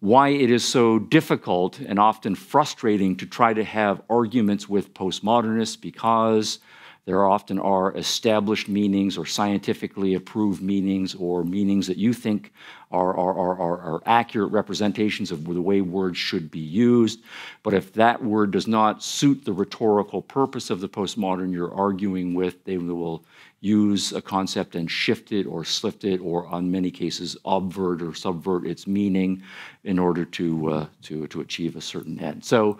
why it is so difficult and often frustrating to try to have arguments with postmodernists because there often are established meanings or scientifically approved meanings or meanings that you think are, are, are, are, accurate representations of the way words should be used. But if that word does not suit the rhetorical purpose of the postmodern you're arguing with, they will use a concept and shift it or shift it or in many cases obvert or subvert its meaning in order to, uh, to, to achieve a certain end. So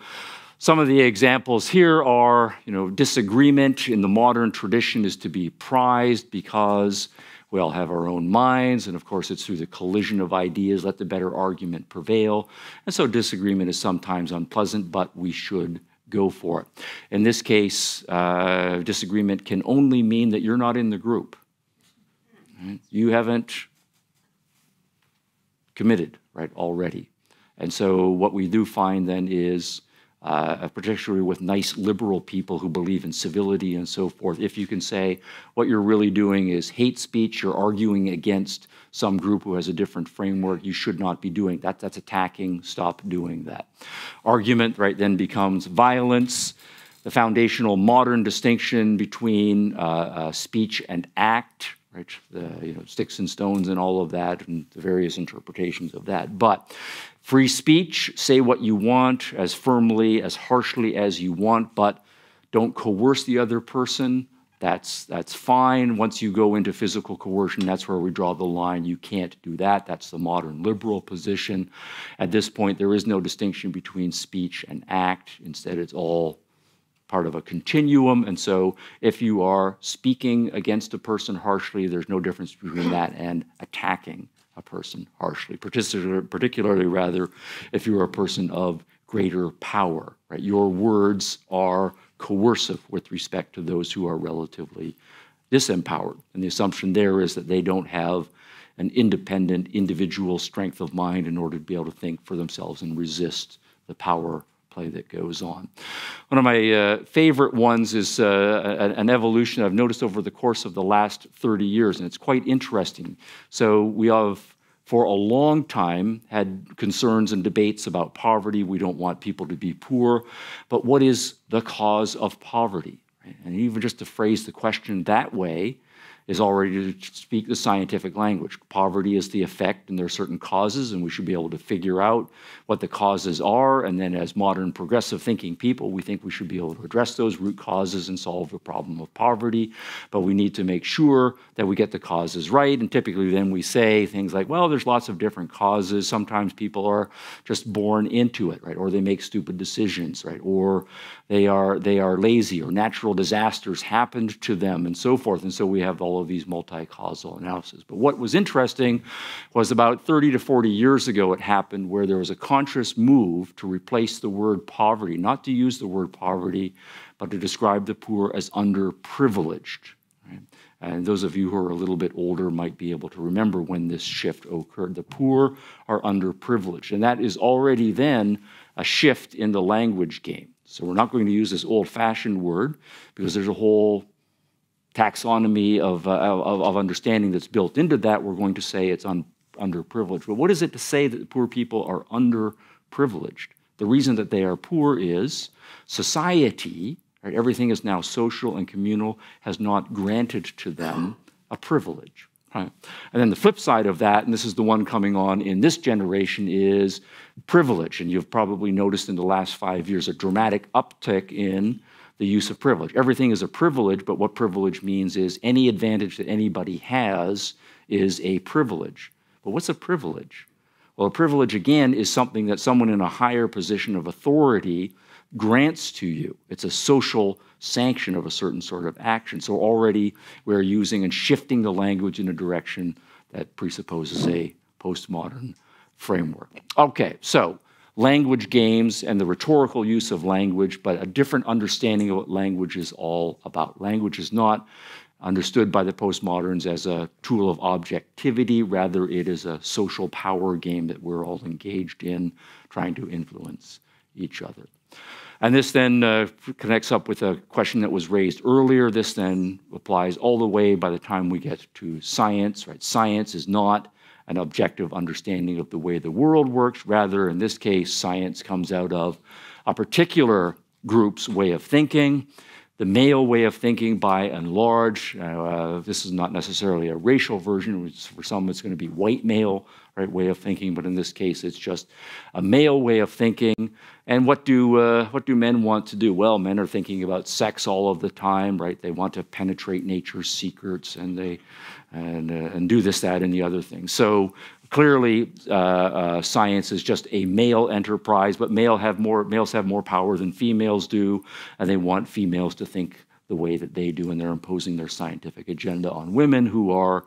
some of the examples here are, you know, disagreement in the modern tradition is to be prized because We all have our own minds, and of course, it's through the collision of ideas, let the better argument prevail. And so disagreement is sometimes unpleasant, but we should go for it. In this case, uh, disagreement can only mean that you're not in the group. You haven't committed, right, already. And so what we do find then is uh, particularly with nice liberal people who believe in civility and so forth, if you can say what you're really doing is hate speech, you're arguing against some group who has a different framework, you should not be doing that. That's attacking, stop doing that. Argument, right, then becomes violence. The foundational modern distinction between uh, uh, speech and act, right? The you know sticks and stones and all of that, and the various interpretations of that. But Free speech, say what you want as firmly, as harshly as you want, but don't coerce the other person. That's, that's fine. Once you go into physical coercion, that's where we draw the line. You can't do that. That's the modern liberal position. At this point, there is no distinction between speech and act. Instead, it's all part of a continuum. And so if you are speaking against a person harshly, there's no difference between that and attacking a person harshly, particularly, particularly rather if you're a person of greater power. Right? Your words are coercive with respect to those who are relatively disempowered. And the assumption there is that they don't have an independent individual strength of mind in order to be able to think for themselves and resist the power play that goes on. One of my uh, favorite ones is uh, an evolution I've noticed over the course of the last 30 years, and it's quite interesting. So we have for a long time had concerns and debates about poverty. We don't want people to be poor. But what is the cause of poverty? And even just to phrase the question that way, is already to speak the scientific language. Poverty is the effect, and there are certain causes, and we should be able to figure out what the causes are. And then, as modern progressive thinking people, we think we should be able to address those root causes and solve the problem of poverty. But we need to make sure that we get the causes right. And typically, then we say things like, well, there's lots of different causes. Sometimes people are just born into it, right? Or they make stupid decisions, right? Or they are, they are lazy, or natural disasters happened to them, and so forth. And so we have of these multi-causal analyses. But what was interesting was about 30 to 40 years ago, it happened where there was a conscious move to replace the word poverty, not to use the word poverty, but to describe the poor as underprivileged. And those of you who are a little bit older might be able to remember when this shift occurred. The poor are underprivileged. And that is already then a shift in the language game. So we're not going to use this old fashioned word because there's a whole taxonomy of, uh, of, of, understanding that's built into that, we're going to say it's un, underprivileged. But what is it to say that poor people are underprivileged? The reason that they are poor is society, right, everything is now social and communal, has not granted to them a privilege. Right? And then the flip side of that, and this is the one coming on in this generation, is privilege. And you've probably noticed in the last five years a dramatic uptick in the use of privilege. Everything is a privilege, but what privilege means is any advantage that anybody has is a privilege. But what's a privilege? Well, a privilege, again, is something that someone in a higher position of authority grants to you. It's a social sanction of a certain sort of action. So already we're using and shifting the language in a direction that presupposes a postmodern framework. Okay, so language games and the rhetorical use of language, but a different understanding of what language is all about. Language is not understood by the postmoderns as a tool of objectivity, rather, it is a social power game that we're all engaged in, trying to influence each other. And this then uh, connects up with a question that was raised earlier. This then applies all the way by the time we get to science, right? Science is not an objective understanding of the way the world works. Rather, in this case, science comes out of a particular group's way of thinking. The male way of thinking, by and large, uh, this is not necessarily a racial version. For some, it's going to be white male right way of thinking, but in this case, it's just a male way of thinking. And what do uh, what do men want to do? Well, men are thinking about sex all of the time, right? They want to penetrate nature's secrets, and they and uh, and do this, that, and the other thing. So clearly, uh, uh, science is just a male enterprise, but male have more males have more power than females do, and they want females to think the way that they do, and they're imposing their scientific agenda on women who are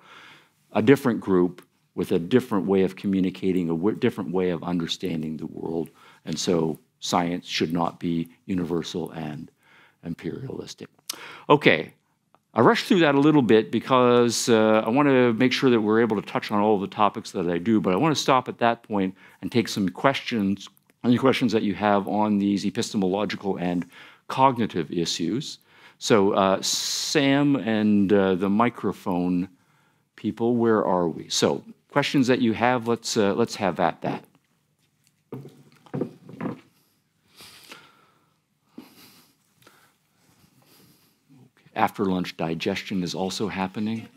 a different group with a different way of communicating, a different way of understanding the world. And so science should not be universal and imperialistic. Okay, I rushed through that a little bit because uh, I want to make sure that we're able to touch on all the topics that I do, but I want to stop at that point and take some questions, any questions that you have on these epistemological and cognitive issues. So, uh, Sam and uh, the microphone people, where are we? So, questions that you have, let's, uh, let's have at that. After lunch digestion is also happening.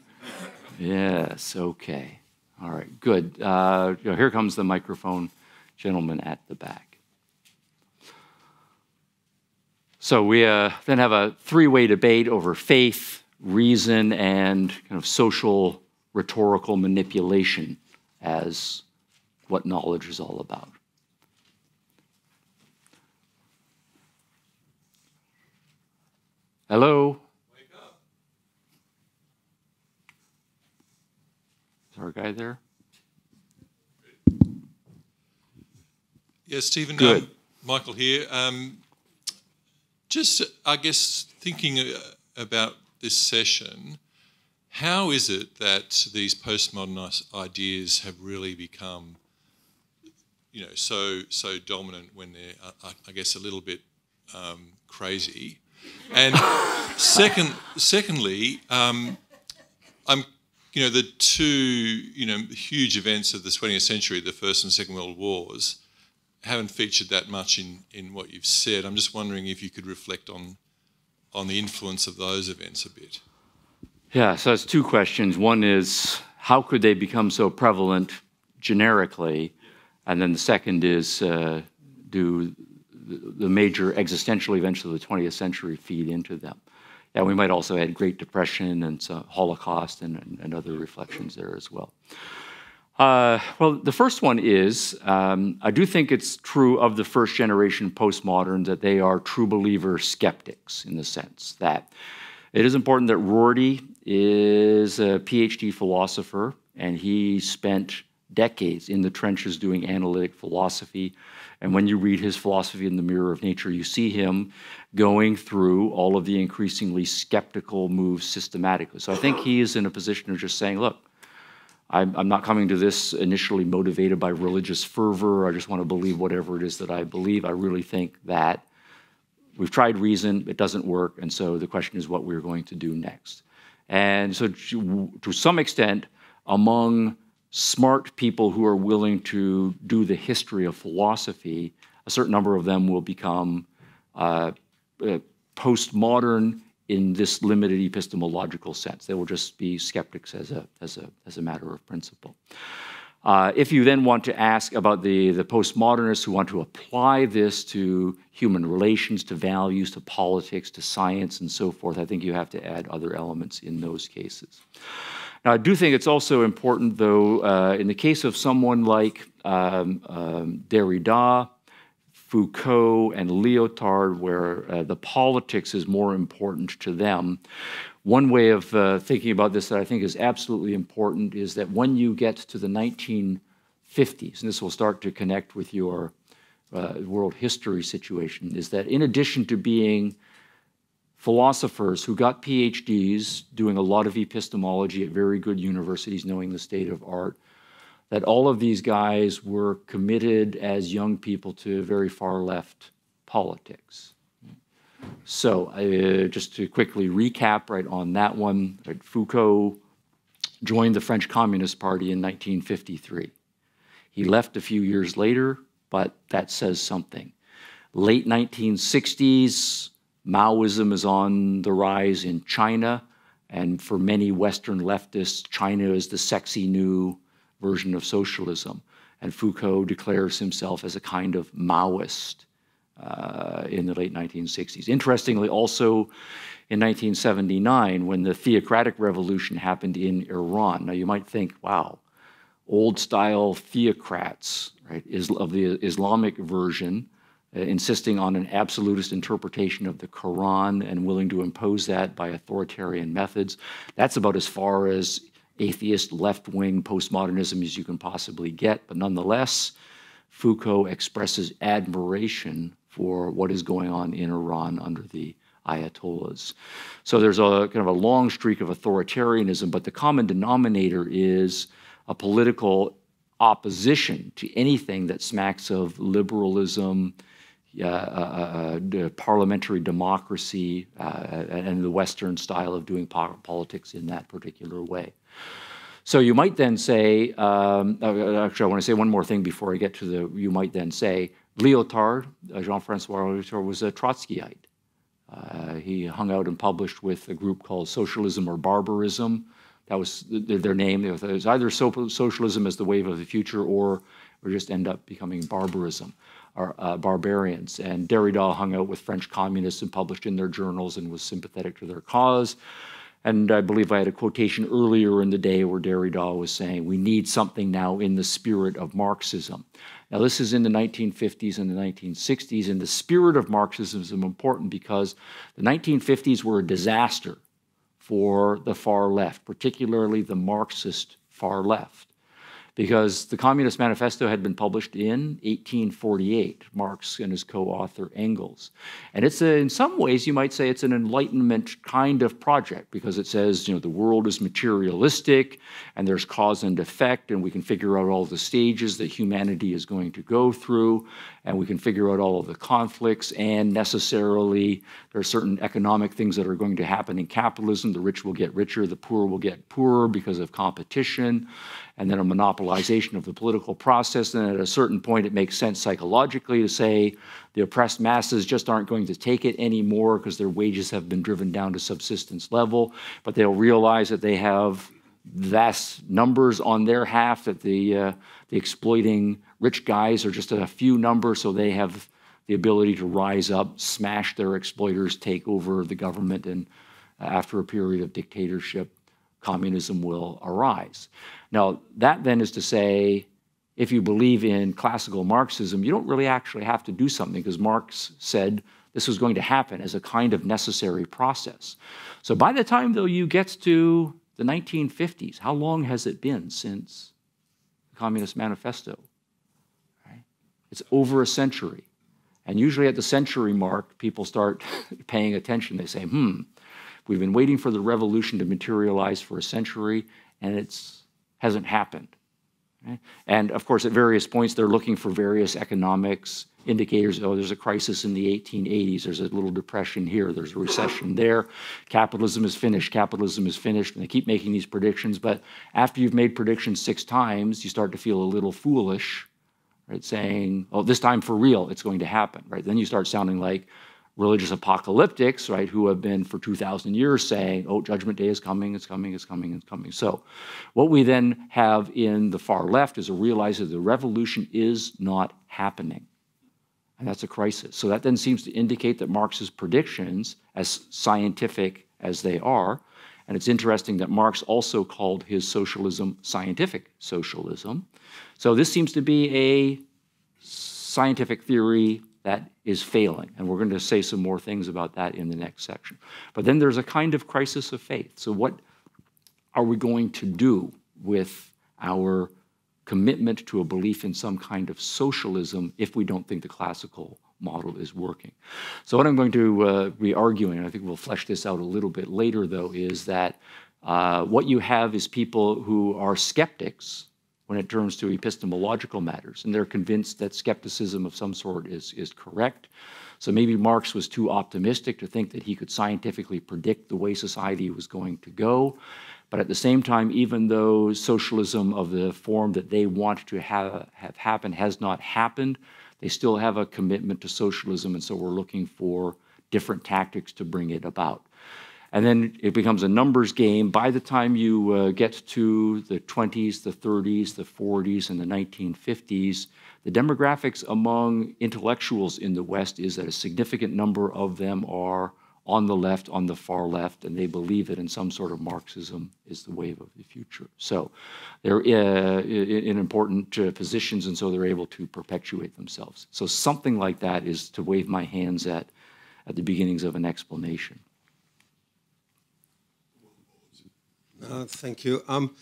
Yes, okay. All right, good. Uh, here comes the microphone, gentleman at the back. So we uh, then have a three-way debate over faith, reason, and kind of social rhetorical manipulation as what knowledge is all about. Hello? Is our guy there? Yes, Stephen. Good. Um, Michael here. Um, just, I guess, thinking uh, about this session, how is it that these postmodern ideas have really become, you know, so so dominant when they're, uh, I guess, a little bit um, crazy? And second, secondly, um, I'm, you know, the two, you know, huge events of the 20th century, the First and Second World Wars haven't featured that much in, in what you've said. I'm just wondering if you could reflect on on the influence of those events a bit. Yeah, so it's two questions. One is how could they become so prevalent generically? And then the second is uh, do the major existential events of the 20th century feed into them? Yeah, we might also add Great Depression and Holocaust and, and, and other reflections there as well. Uh, well, the first one is um, I do think it's true of the first generation postmoderns that they are true believer skeptics in the sense that it is important that Rorty is a PhD philosopher and he spent decades in the trenches doing analytic philosophy. And when you read his philosophy in the Mirror of Nature, you see him going through all of the increasingly skeptical moves systematically. So I think he is in a position of just saying, look, I'm, I'm not coming to this initially motivated by religious fervor. I just want to believe whatever it is that I believe. I really think that we've tried reason, it doesn't work, and so the question is what we're going to do next. And so, to, to some extent, among smart people who are willing to do the history of philosophy, a certain number of them will become uh, uh, postmodern in this limited epistemological sense. They will just be skeptics as a, as a, as a matter of principle. Uh, if you then want to ask about the, the postmodernists who want to apply this to human relations, to values, to politics, to science, and so forth, I think you have to add other elements in those cases. I do think it's also important, though, uh, in the case of someone like um, um, Derrida, Foucault and Lyotard, where uh, the politics is more important to them. One way of uh, thinking about this that I think is absolutely important is that when you get to the 1950s, and this will start to connect with your uh, world history situation, is that in addition to being philosophers who got PhDs doing a lot of epistemology at very good universities, knowing the state of art, that all of these guys were committed as young people to very far left politics. So, uh, just to quickly recap right on that one, right, Foucault joined the French Communist Party in 1953. He left a few years later, but that says something. Late 1960s, Maoism is on the rise in China, and for many Western leftists, China is the sexy new version of socialism. And Foucault declares himself as a kind of Maoist uh, in the late 1960s. Interestingly, also in 1979, when the theocratic revolution happened in Iran. Now, you might think, wow, old style theocrats, right, is, of the Islamic version, insisting on an absolutist interpretation of the Quran and willing to impose that by authoritarian methods. That's about as far as atheist, left wing postmodernism as you can possibly get. But nonetheless, Foucault expresses admiration for what is going on in Iran under the Ayatollahs. So there's a kind of a long streak of authoritarianism, but the common denominator is a political opposition to anything that smacks of liberalism, uh, uh, uh, parliamentary democracy, uh, and the Western style of doing politics in that particular way. So you might then say, um, uh, actually, I want to say one more thing before I get to the, you might then say, Lyotard, uh, Jean-Francois Lyotard was a Trotskyite. Uh, he hung out and published with a group called Socialism or Barbarism. That was their name. It was either socialism as the wave of the future or, or just end up becoming barbarism or uh, barbarians. And Derrida hung out with French communists and published in their journals and was sympathetic to their cause. And I believe I had a quotation earlier in the day where Derrida was saying, we need something now in the spirit of Marxism. Now, this is in the 1950s and the 1960s, and the spirit of Marxism is important because the 1950s were a disaster for the far left, particularly the Marxist far left because the Communist Manifesto had been published in 1848, Marx and his co-author Engels. And it's a, in some ways, you might say it's an Enlightenment kind of project because it says, you know, the world is materialistic and there's cause and effect and we can figure out all the stages that humanity is going to go through and we can figure out all of the conflicts and necessarily there are certain economic things that are going to happen in capitalism. The rich will get richer, the poor will get poorer because of competition and then a monopolization of the political process. And at a certain point, it makes sense psychologically to say the oppressed masses just aren't going to take it anymore because their wages have been driven down to subsistence level. But they'll realize that they have vast numbers on their half, that the, uh, the exploiting rich guys are just a few numbers, so they have the ability to rise up, smash their exploiters, take over the government, and after a period of dictatorship, communism will arise. Now, that then is to say, if you believe in classical Marxism, you don't really actually have to do something because Marx said this was going to happen as a kind of necessary process. So by the time, though, you get to the 1950s, how long has it been since the Communist Manifesto? It's over a century. And usually at the century mark, people start paying attention. They say, hmm, we've been waiting for the revolution to materialize for a century, and it hasn't happened. And of course, at various points, they're looking for various economics indicators. Oh, there's a crisis in the 1880s. There's a little depression here. There's a recession there. Capitalism is finished. Capitalism is finished. And they keep making these predictions. But after you've made predictions six times, you start to feel a little foolish, right? Saying, oh, this time for real, it's going to happen, right? Then you start sounding like religious apocalyptics, right, who have been for 2,000 years saying, oh, judgment day is coming, it's coming, it's coming, it's coming. So, what we then have in the far left is a realization that the revolution is not happening. And that's a crisis. So, that then seems to indicate that Marx's predictions, as scientific as they are, and it's interesting that Marx also called his socialism scientific socialism. So, this seems to be a scientific theory that is failing. And we're going to say some more things about that in the next section. But then there's a kind of crisis of faith. So, what are we going to do with our commitment to a belief in some kind of socialism if we don't think the classical model is working? So, what I'm going to uh, be arguing, and I think we'll flesh this out a little bit later, though, is that uh, what you have is people who are skeptics when it turns to epistemological matters. And they're convinced that skepticism of some sort is, is correct. So maybe Marx was too optimistic to think that he could scientifically predict the way society was going to go. But at the same time, even though socialism of the form that they want to have, have happen has not happened, they still have a commitment to socialism. And so we're looking for different tactics to bring it about. And then it becomes a numbers game. By the time you uh, get to the 20s, the 30s, the 40s, and the 1950s, the demographics among intellectuals in the West is that a significant number of them are on the left, on the far left, and they believe that in some sort of Marxism is the wave of the future. So they're uh, in important uh, positions, and so they're able to perpetuate themselves. So something like that is to wave my hands at at the beginnings of an explanation. Uh, thank you. Um,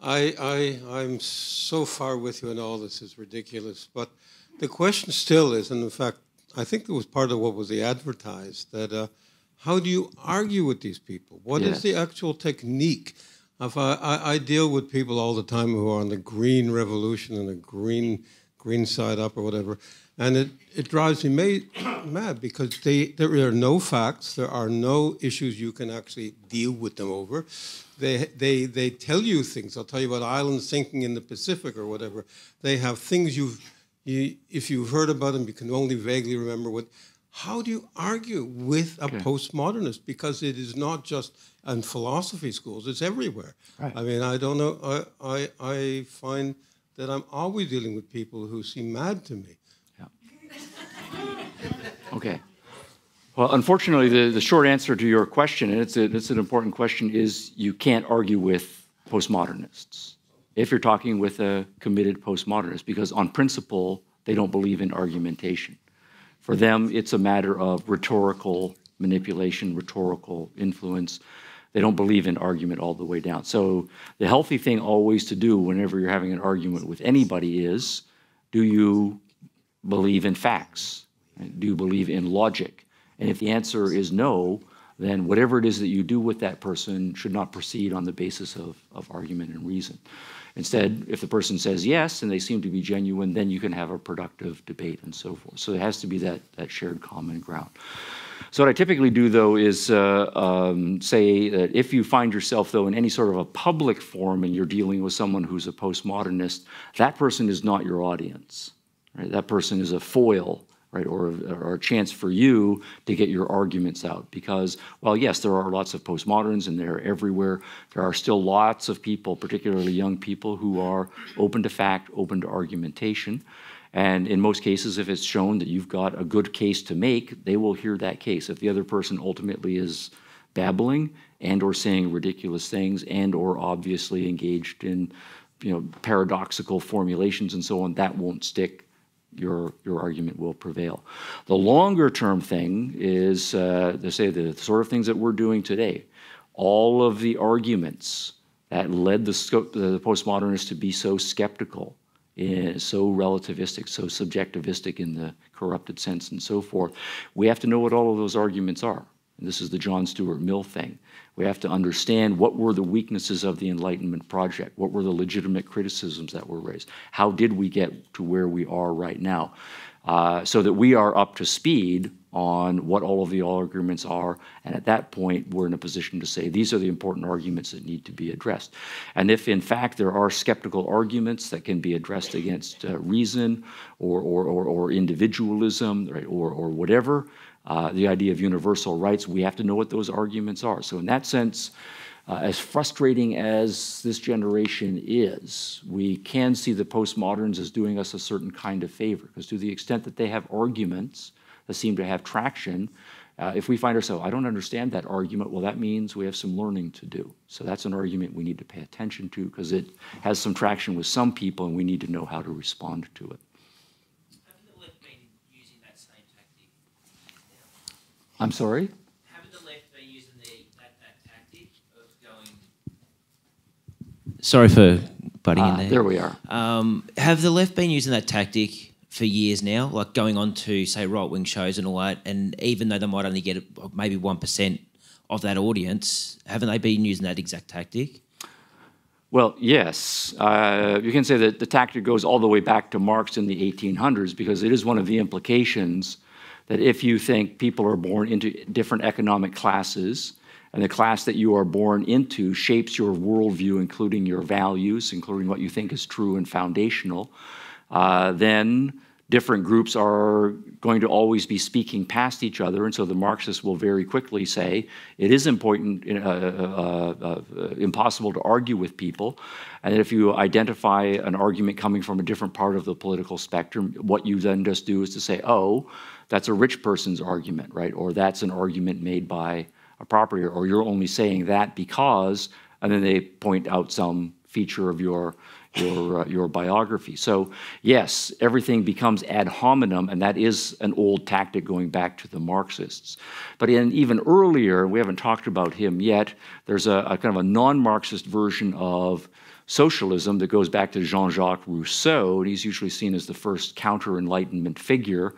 I, I, I'm so far with you, and all this is ridiculous. But the question still is, and in fact, I think it was part of what was advertised that uh, how do you argue with these people? What yes. is the actual technique? If I, I, I, deal with people all the time who are on the green revolution and the green green side up or whatever, and it, it drives me mad because they, there are no facts, there are no issues you can actually deal with them over. They, they, they tell you things. I'll tell you about islands sinking in the Pacific or whatever. They have things you've, you, if you've heard about them, you can only vaguely remember what. How do you argue with a okay. postmodernist? Because it is not just in philosophy schools; it's everywhere. Right. I mean, I don't know. I, I, I find that I'm always dealing with people who seem mad to me. Okay. Well, unfortunately, the, the short answer to your question, and it's, a, it's an important question, is you can't argue with postmodernists if you're talking with a committed postmodernist, because on principle, they don't believe in argumentation. For them, it's a matter of rhetorical manipulation, rhetorical influence. They don't believe in argument all the way down. So the healthy thing always to do whenever you're having an argument with anybody is, do you believe in facts? Do you believe in logic? And if the answer is no, then whatever it is that you do with that person should not proceed on the basis of, of argument and reason. Instead, if the person says yes and they seem to be genuine, then you can have a productive debate and so forth. So it has to be that, that shared common ground. So what I typically do, though, is uh, um, say that if you find yourself, though, in any sort of a public forum and you're dealing with someone who's a postmodernist, that person is not your audience. Right? That person is a foil right, or, or a chance for you to get your arguments out. Because, well, yes, there are lots of postmoderns and they're everywhere. There are still lots of people, particularly young people, who are open to fact, open to argumentation. And in most cases, if it's shown that you've got a good case to make, they will hear that case. If the other person ultimately is babbling and or saying ridiculous things and or obviously engaged in you know paradoxical formulations and so on, that won't stick your, your argument will prevail. The longer term thing is, uh, to say, the sort of things that we're doing today. All of the arguments that led the, the postmodernists to be so skeptical, eh, so relativistic, so subjectivistic in the corrupted sense, and so forth. We have to know what all of those arguments are. And this is the John Stuart Mill thing. We have to understand what were the weaknesses of the Enlightenment project, what were the legitimate criticisms that were raised, how did we get to where we are right now, uh, so that we are up to speed on what all of the arguments are, and at that point we're in a position to say these are the important arguments that need to be addressed. And if in fact there are skeptical arguments that can be addressed against uh, reason or, or, or, or individualism right, or, or whatever, uh, the idea of universal rights, we have to know what those arguments are. So in that sense, uh, as frustrating as this generation is, we can see the postmoderns as doing us a certain kind of favor, because to the extent that they have arguments that seem to have traction, uh, if we find ourselves, I don't understand that argument, well, that means we have some learning to do. So that's an argument we need to pay attention to because it has some traction with some people and we need to know how to respond to it. I'm sorry? Haven't the left been using the, that, that tactic of going... Sorry Sorry for butting ah, in there. There we are. Um, have the left been using that tactic for years now, like going on to, say, right-wing shows and all that, and even though they might only get maybe 1% of that audience, haven't they been using that exact tactic? Well, yes. Uh, you can say that the tactic goes all the way back to Marx in the 1800s because it is one of the implications that if you think people are born into different economic classes, and the class that you are born into shapes your worldview, including your values, including what you think is true and foundational, uh, then different groups are going to always be speaking past each other. And so the Marxists will very quickly say it is important, uh, uh, uh, uh impossible to argue with people. And if you identify an argument coming from a different part of the political spectrum, what you then just do is to say, oh, that's a rich person's argument, right? Or that's an argument made by a property, or you're only saying that because, and then they point out some feature of your your uh, your biography. So yes, everything becomes ad hominem, and that is an old tactic going back to the Marxists. But in even earlier, we haven't talked about him yet. There's a, a kind of a non-Marxist version of socialism that goes back to Jean-Jacques Rousseau, and he's usually seen as the first counter-enlightenment figure.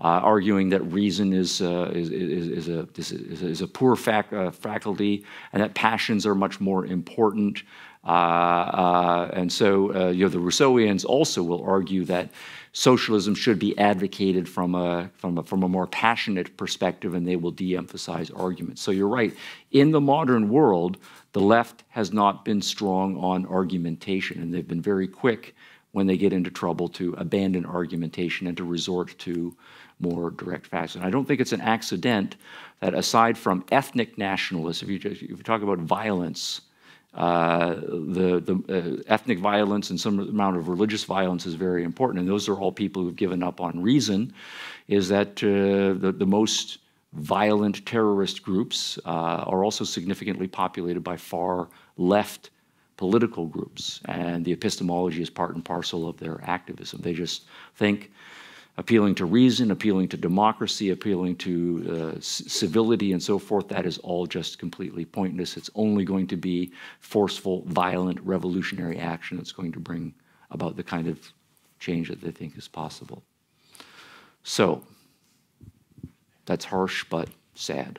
Uh, arguing that reason is, uh, is, is, is, a, is, is a poor fac uh, faculty and that passions are much more important. Uh, uh, and so, uh, you know, the Rousseauians also will argue that socialism should be advocated from a, from a, from a more passionate perspective, and they will de-emphasize arguments. So you're right. In the modern world, the left has not been strong on argumentation, and they've been very quick when they get into trouble to abandon argumentation and to resort to more direct. And I don't think it's an accident that aside from ethnic nationalists, if you, if you talk about violence, uh, the, the uh, ethnic violence and some amount of religious violence is very important, and those are all people who've given up on reason. Is that uh, the, the most violent terrorist groups uh, are also significantly populated by far left political groups, and the epistemology is part and parcel of their activism. They just think appealing to reason, appealing to democracy, appealing to uh, civility and so forth, that is all just completely pointless. It's only going to be forceful, violent, revolutionary action that's going to bring about the kind of change that they think is possible. So, that's harsh but sad.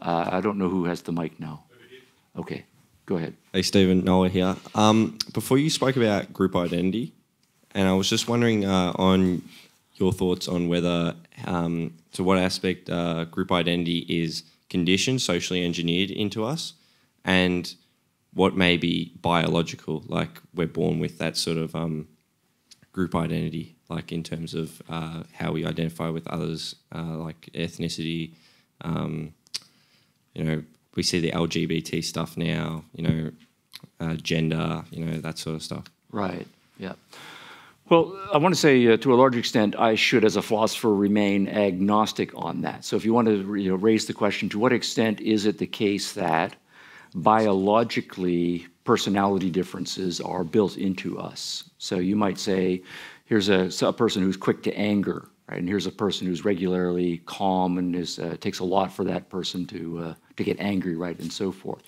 Uh, I don't know who has the mic now. Okay, go ahead. Hey, Stephen, Noah here. Um, before you spoke about group identity, and I was just wondering uh, on your thoughts on whether, um, to what aspect uh, group identity is conditioned, socially engineered into us, and what may be biological, like we're born with that sort of um, group identity, like in terms of uh, how we identify with others, uh, like ethnicity. Um, you know, we see the LGBT stuff now. You know, uh, gender. You know, that sort of stuff. Right. Yeah. Well, I want to say uh, to a large extent, I should, as a philosopher, remain agnostic on that. So, if you want to you know, raise the question, to what extent is it the case that biologically personality differences are built into us? So, you might say, here's a, a person who's quick to anger, right? And here's a person who's regularly calm, and is, uh, takes a lot for that person to uh, to get angry, right, and so forth.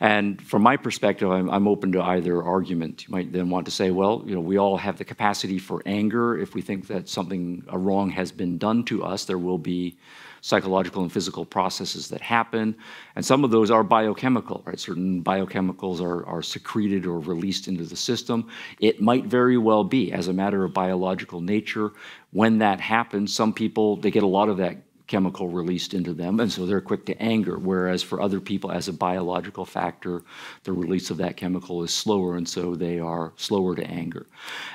And from my perspective, I'm, I'm, open to either argument. You might then want to say, well, you know, we all have the capacity for anger. If we think that something a wrong has been done to us, there will be psychological and physical processes that happen. And some of those are biochemical, right? Certain biochemicals are, are secreted or released into the system. It might very well be, as a matter of biological nature, when that happens, some people, they get a lot of that chemical released into them, and so they're quick to anger. Whereas for other people, as a biological factor, the release of that chemical is slower, and so they are slower to anger.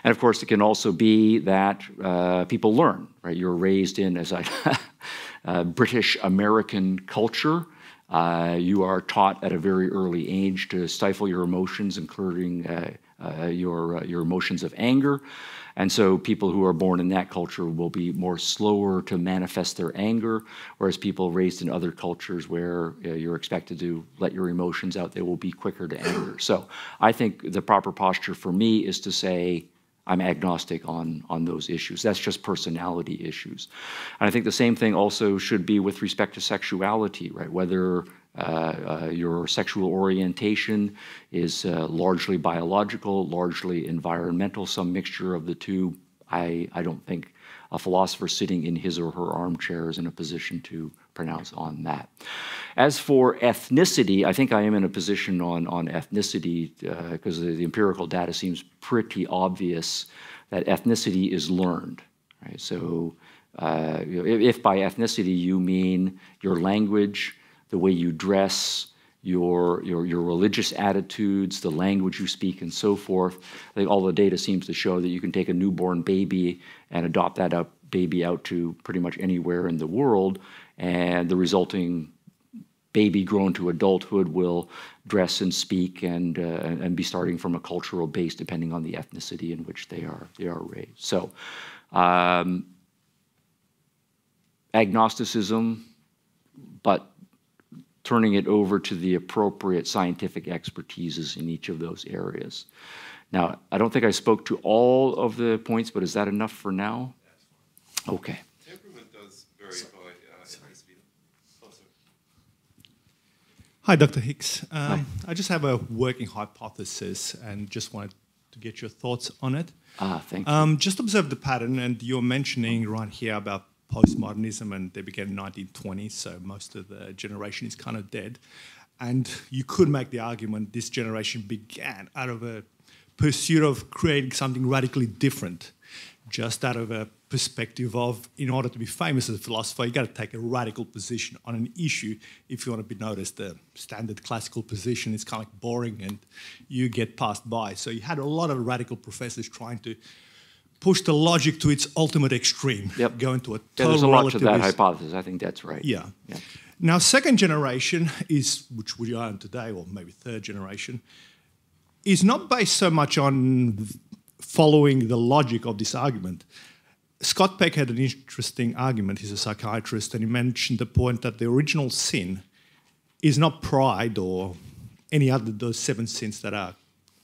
And of course, it can also be that uh, people learn. Right, you're raised in as I uh, British American culture. Uh, you are taught at a very early age to stifle your emotions, including uh, uh, your uh, your emotions of anger. And so people who are born in that culture will be more slower to manifest their anger, whereas people raised in other cultures where uh, you're expected to let your emotions out, they will be quicker to anger. So I think the proper posture for me is to say, I'm agnostic on, on those issues. That's just personality issues. And I think the same thing also should be with respect to sexuality, right? Whether uh, uh, your sexual orientation is uh, largely biological, largely environmental, some mixture of the two. I, I don't think a philosopher sitting in his or her armchair is in a position to pronounce on that. As for ethnicity, I think I am in a position on, on ethnicity because uh, the, the, empirical data seems pretty obvious that ethnicity is learned. Right? So, uh, if, if by ethnicity you mean your language, the way you dress, your, your, your religious attitudes, the language you speak, and so forth. I think all the data seems to show that you can take a newborn baby and adopt that up, baby out to pretty much anywhere in the world, and the resulting baby grown to adulthood will dress and speak and, uh, and be starting from a cultural base depending on the ethnicity in which they are, they are raised. So, um, agnosticism, but turning it over to the appropriate scientific expertises in each of those areas. Now, I don't think I spoke to all of the points, but is that enough for now? Okay. Temperament does vary by uh, Hi, Dr. Hicks. Um, I just have a working hypothesis and just wanted to get your thoughts on it. Ah, thank you. Um, just observe the pattern, and you're mentioning right here about postmodernism, and they began in 1920, so most of the generation is kind of dead. And you could make the argument this generation began out of a pursuit of creating something radically different, just out of a perspective of, in order to be famous as a philosopher, you got to take a radical position on an issue if you want to be noticed. The standard classical position is kind of boring and you get passed by. So you had a lot of radical professors trying to push the logic to its ultimate extreme, Yep. go into a Yeah, total there's a lot to that hypothesis. I think that's right. yeah. Yeah. Now, second generation is, which we are in today, or maybe third generation, is not based so much on following the logic of this argument. Scott Peck had an interesting argument. He's a psychiatrist, and he mentioned the point that the original sin is not pride or any other those seven sins that are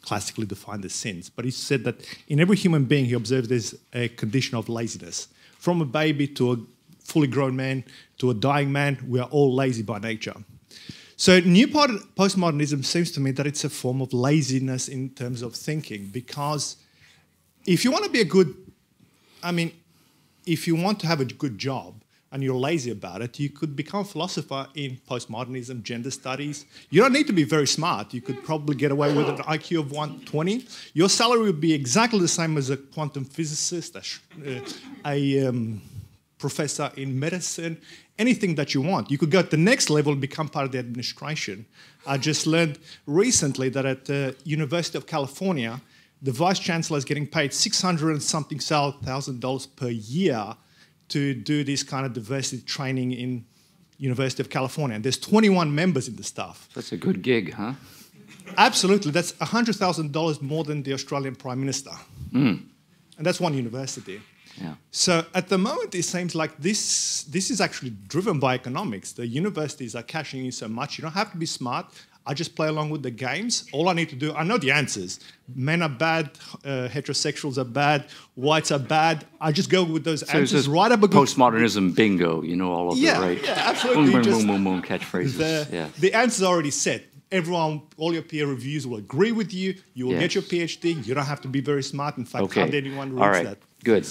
classically defined as sins. But he said that in every human being, he observed there's a condition of laziness. From a baby to a fully grown man to a dying man, we are all lazy by nature. So new postmodernism seems to me that it's a form of laziness in terms of thinking because if you want to be a good, I mean, if you want to have a good job and you're lazy about it, you could become a philosopher in postmodernism, gender studies. You don't need to be very smart. You could probably get away with an IQ of 120. Your salary would be exactly the same as a quantum physicist, a, uh, a um, professor in medicine, anything that you want. You could go to the next level and become part of the administration. I just learned recently that at the University of California, the vice chancellor is getting paid 600 and something thousand dollars per year to do this kind of diversity training in University of California. And there's 21 members in the staff. That's a good gig, huh? Absolutely, that's $100,000 more than the Australian Prime Minister. Hmm. And that's one university. Yeah. So at the moment, it seems like this, this is actually driven by economics. The universities are cashing in so much. You don't have to be smart. I just play along with the games. All I need to do, I know the answers. Men are bad, uh, heterosexuals are bad, whites are bad. I just go with those So answers right up a good postmodernism bingo, you know all of Yeah, the right. yeah, absolutely. Boom, boom, boom, boom, catchphrases. the, yeah. the answer's already set. Everyone, all your peer reviews will agree with you. You will Yes. get your PhD. You don't have to be very smart. In fact, Okay. hardly anyone reads All right. that. Good.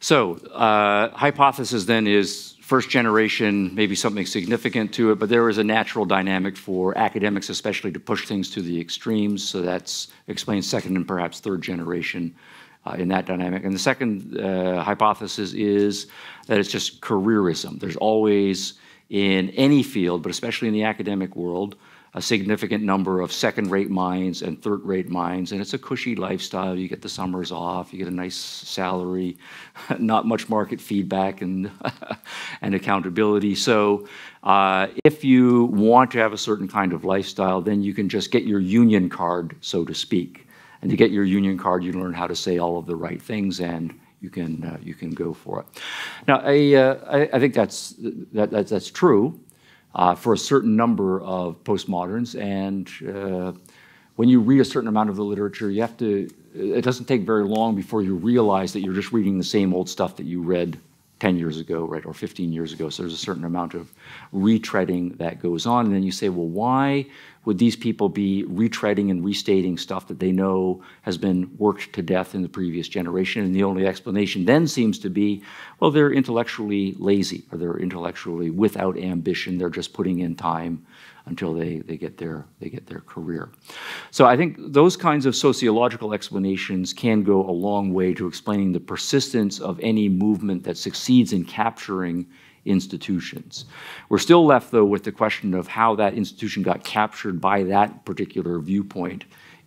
So, uh, hypothesis then is first generation, maybe something significant to it, but there is a natural dynamic for academics, especially to push things to the extremes. So that's explains second and perhaps third generation uh, in that dynamic. And the second uh, hypothesis is that it's just careerism. There's always in any field, but especially in the academic world, a significant number of second-rate minds and third-rate minds, and it's a cushy lifestyle. You get the summers off, you get a nice salary, not much market feedback and and accountability. So, uh, if you want to have a certain kind of lifestyle, then you can just get your union card, so to speak. And to get your union card, you learn how to say all of the right things and you can uh, you can go for it. Now, I, uh, I, I think that's that, that's that's true uh, for a certain number of postmoderns, and uh, when you read a certain amount of the literature, you have to. It doesn't take very long before you realize that you're just reading the same old stuff that you read 10 years ago, right, or 15 years ago. So there's a certain amount of retreading that goes on, and then you say, well, why would these people be retreading and restating stuff that they know has been worked to death in the previous generation? And the only explanation then seems to be, well, they're intellectually lazy or they're intellectually without ambition. They're just putting in time until they, they get their they get their career. So I think those kinds of sociological explanations can go a long way to explaining the persistence of any movement that succeeds in capturing institutions. We're still left, though, with the question of how that institution got captured by that particular viewpoint,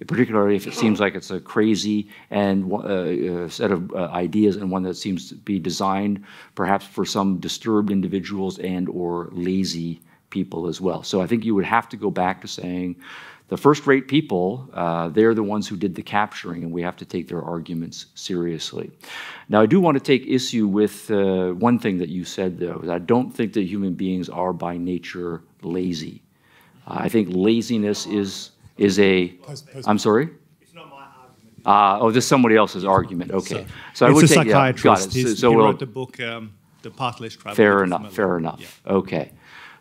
particularly if it seems like it's a crazy and uh, uh, set of uh, ideas and one that seems to be designed perhaps for some disturbed individuals and or lazy people as well. So I think you would have to go back to saying the first rate people, uh, they're the ones who did the capturing, and we have to take their arguments seriously. Now, I do want to take issue with uh, one thing that you said, though. I don't think that human beings are by nature lazy. Uh, I think laziness is, is a. I'm sorry? It's not my argument. Uh, oh, this is somebody else's argument. Okay. So, I it's would a take, psychiatrist. Yeah, got it. So, so he we'll, wrote the book, um, The Pathless Traveler. Fair enough, fair enough. Yeah. Okay.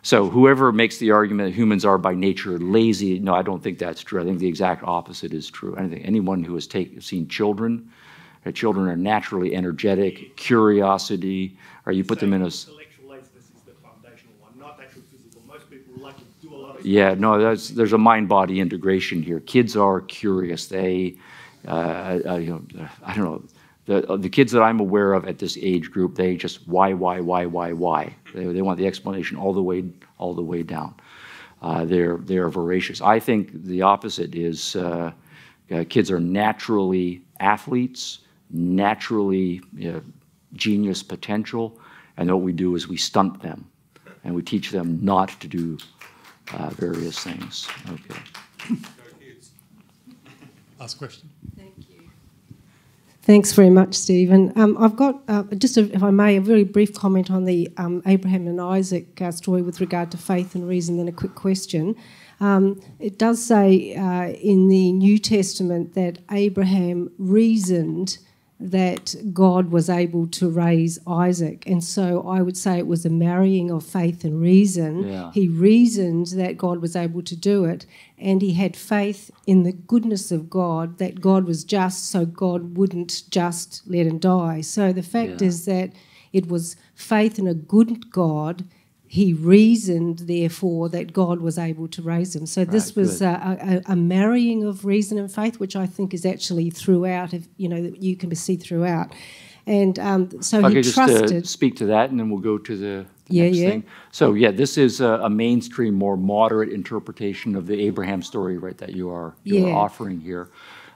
So whoever makes the argument that humans are by nature lazy, no, I don't think that's true. I think the exact opposite is true. I think anyone who has take, seen children, uh, children are naturally energetic, curiosity, or you put them in a, s- Intellectual laziness is the foundational one, not actual physical. Most people like to do a lot of yeah, no, that's, there's a mind-body integration here. Kids are curious. They, uh, uh, you know, I don't know, the, uh, the kids that I'm aware of at this age group, they just why, why, why, why, why. They, they want the explanation all the way, all the way down. Uh, they're, they're voracious. I think the opposite is uh, uh, kids are naturally athletes, naturally you know, genius potential, and what we do is we stunt them and we teach them not to do uh, various things. Okay. Ask question. Thanks very much, Stephen. Um, I've got uh, just, a, if I may, a very brief comment on the um, Abraham and Isaac uh, story with regard to faith and reason, then a quick question. Um, it does say uh, in the New Testament that Abraham reasoned that God was able to raise Isaac. And so I would say it was a marrying of faith and reason. Yeah. He reasoned that God was able to do it, and he had faith in the goodness of God, that God was just, so God wouldn't just let him die. So the fact Yeah. is that it was faith in a good God. He reasoned, therefore, that God was able to raise him. So this Right, was a, a, a marrying of reason and faith, which I think is actually throughout. If you know, that you can see throughout. And um, so If I he just uh, trusted. speak to that, and then we'll go to the, the Yeah, next yeah. thing. So, yeah, this is a, a mainstream, more moderate interpretation of the Abraham story, right? That you are you are offering here.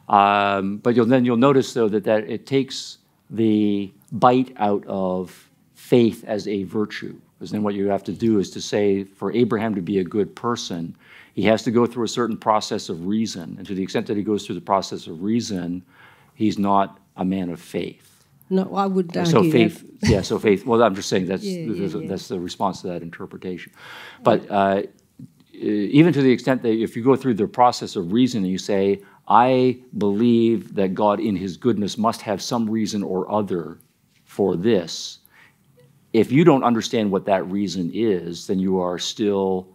Um, but you'll then you'll notice though that that it takes the bite out of faith as a virtue. Because then what you have to do is to say, for Abraham to be a good person, he has to go through a certain process of reason. And to the extent that he goes through the process of reason, he's not a man of faith. no, I would argue So that- faith, yeah. So faith. Well, I'm just saying that's Yeah, yeah, there's yeah. that's the response to that interpretation. But uh, even to the extent that if you go through the process of reason and you say, I believe that God, in His goodness, must have some reason or other for this. If you don't understand what that reason is, then you are still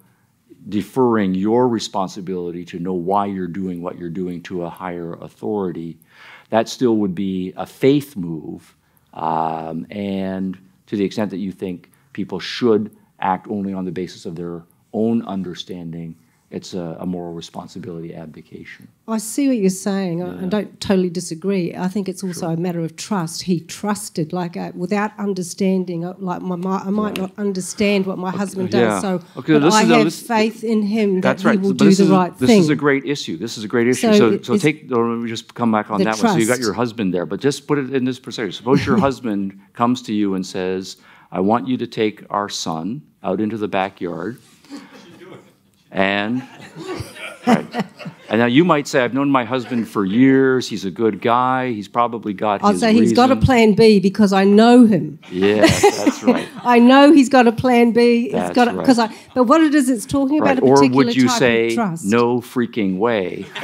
deferring your responsibility to know why you're doing what you're doing to a higher authority, that still would be a faith move. Um, and to the extent that you think people should act only on the basis of their own understanding, it's a, a moral responsibility abdication. I see what you're saying. I, I don't totally disagree. I think it's also a matter of trust. He trusted, like uh, without understanding. uh, Like my, my, I might not understand what my husband does, yeah. so Okay, but this I is a- have this- faith in him That's that right. he will but do the is, right this thing. This is a great issue. This is a great issue. So So, it- so, take. Or let me just come back on The that one. So you got your husband there, but just put it in this perspective. Suppose your husband comes to you and says, "I want you to take our son out into the backyard." And right. and now you might say, "I've known my husband for years. He's a good guy. He's probably got I'll say he's got a plan B because I know him. Yeah, that's right. I know he's got a plan B. He's That's got right. because I. But what it is, it's talking Right. about a particular Or would you type say. "No freaking way"?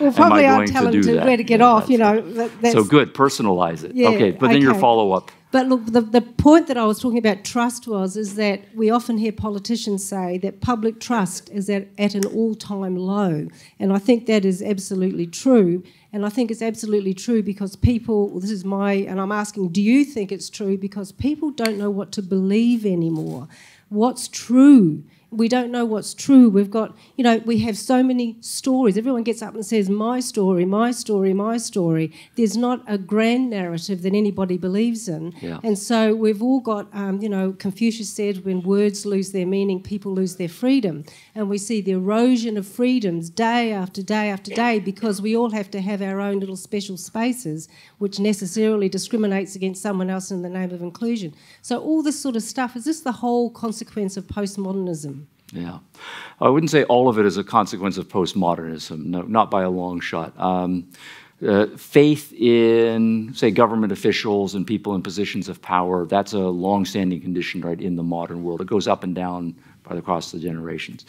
well, probably I'll going tell him to where to get Yeah, off. You know, that, that's So good. Personalize it. Yeah, okay, but then your follow up. But look, the, the point that I was talking about trust was is that we often hear politicians say that public trust is at, at an all-time low, and I think that is absolutely true. And I think it's absolutely true because people. Well, this is my, and I'm asking, do you think it's true? Because people don't know what to believe anymore. What's true we don't know what's true. We've got, you know, we have so many stories. Everyone gets up and says, my story, my story, my story. There's not a grand narrative that anybody believes in. Yeah. And so we've all got, um, you know, Confucius said, when words lose their meaning, people lose their freedom. And we see the erosion of freedoms day after day after day because we all have to have our own little special spaces, which necessarily discriminates against someone else in the name of inclusion. So all this sort of stuff is this the whole consequence of postmodernism? Yeah. I wouldn't say all of it is a consequence of postmodernism, no, not by a long shot. Um, uh, faith in, say, government officials and people in positions of power, that's a long-standing condition, right, in the modern world. It goes up and down across the generations.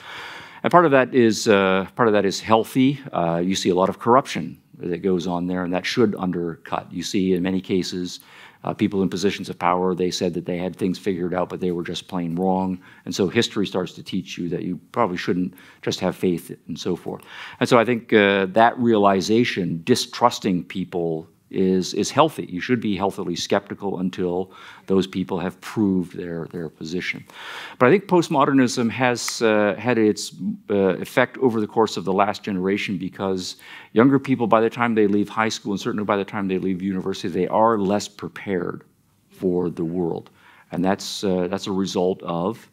And part of that is, uh, part of that is healthy. Uh, you see a lot of corruption that goes on there, and that should undercut. You see, in many cases, uh, people in positions of power, they said that they had things figured out, but they were just plain wrong. And so history starts to teach you that you probably shouldn't just have faith and so forth. And so I think uh, that realization, distrusting people is is healthy. You should be healthily skeptical until those people have proved their their position. But I think postmodernism has uh, had its uh, effect over the course of the last generation because younger people, by the time they leave high school and certainly by the time they leave university, they are less prepared for the world, and that's uh, that's a result of.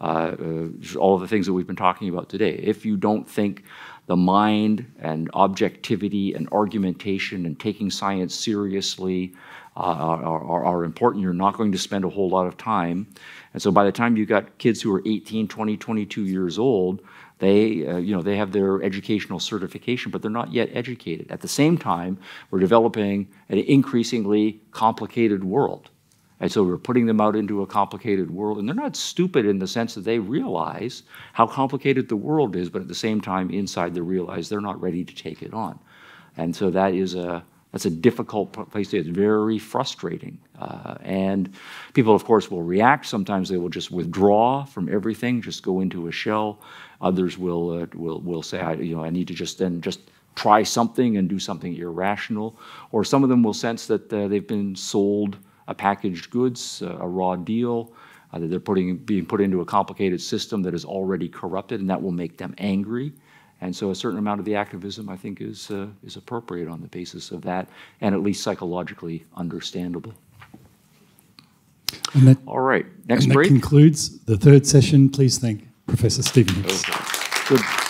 Uh, uh, all of the things that we've been talking about today. If you don't think the mind and objectivity and argumentation and taking science seriously uh, are, are, important. You're not going to spend a whole lot of time. And so by the time you've got kids who are 18, 20, 22 years old, they, uh, you know, they have their educational certification, but they're not yet educated. At the same time, we're developing an increasingly complicated world. And so we're putting them out into a complicated world. And they're not stupid in the sense that they realize how complicated the world is, but at the same time, inside they realize they're not ready to take it on. And so that is a that's a difficult place to It's very frustrating. Uh, and people, of course, will react. Sometimes they will just withdraw from everything, just go into a shell. Others will, uh, will, will say, I, you know, I need to just then just try something and do something irrational. Or some of them will sense that uh, they've been sold a packaged goods, a raw deal, uh, that they're putting, being put into a complicated system that is already corrupted, and that will make them angry. And so a certain amount of the activism, I think, is, uh, is appropriate on the basis of that, and at least psychologically understandable. That, All right, next and break. That concludes the third session. Please thank Professor Stephen Hicks. Okay. Good.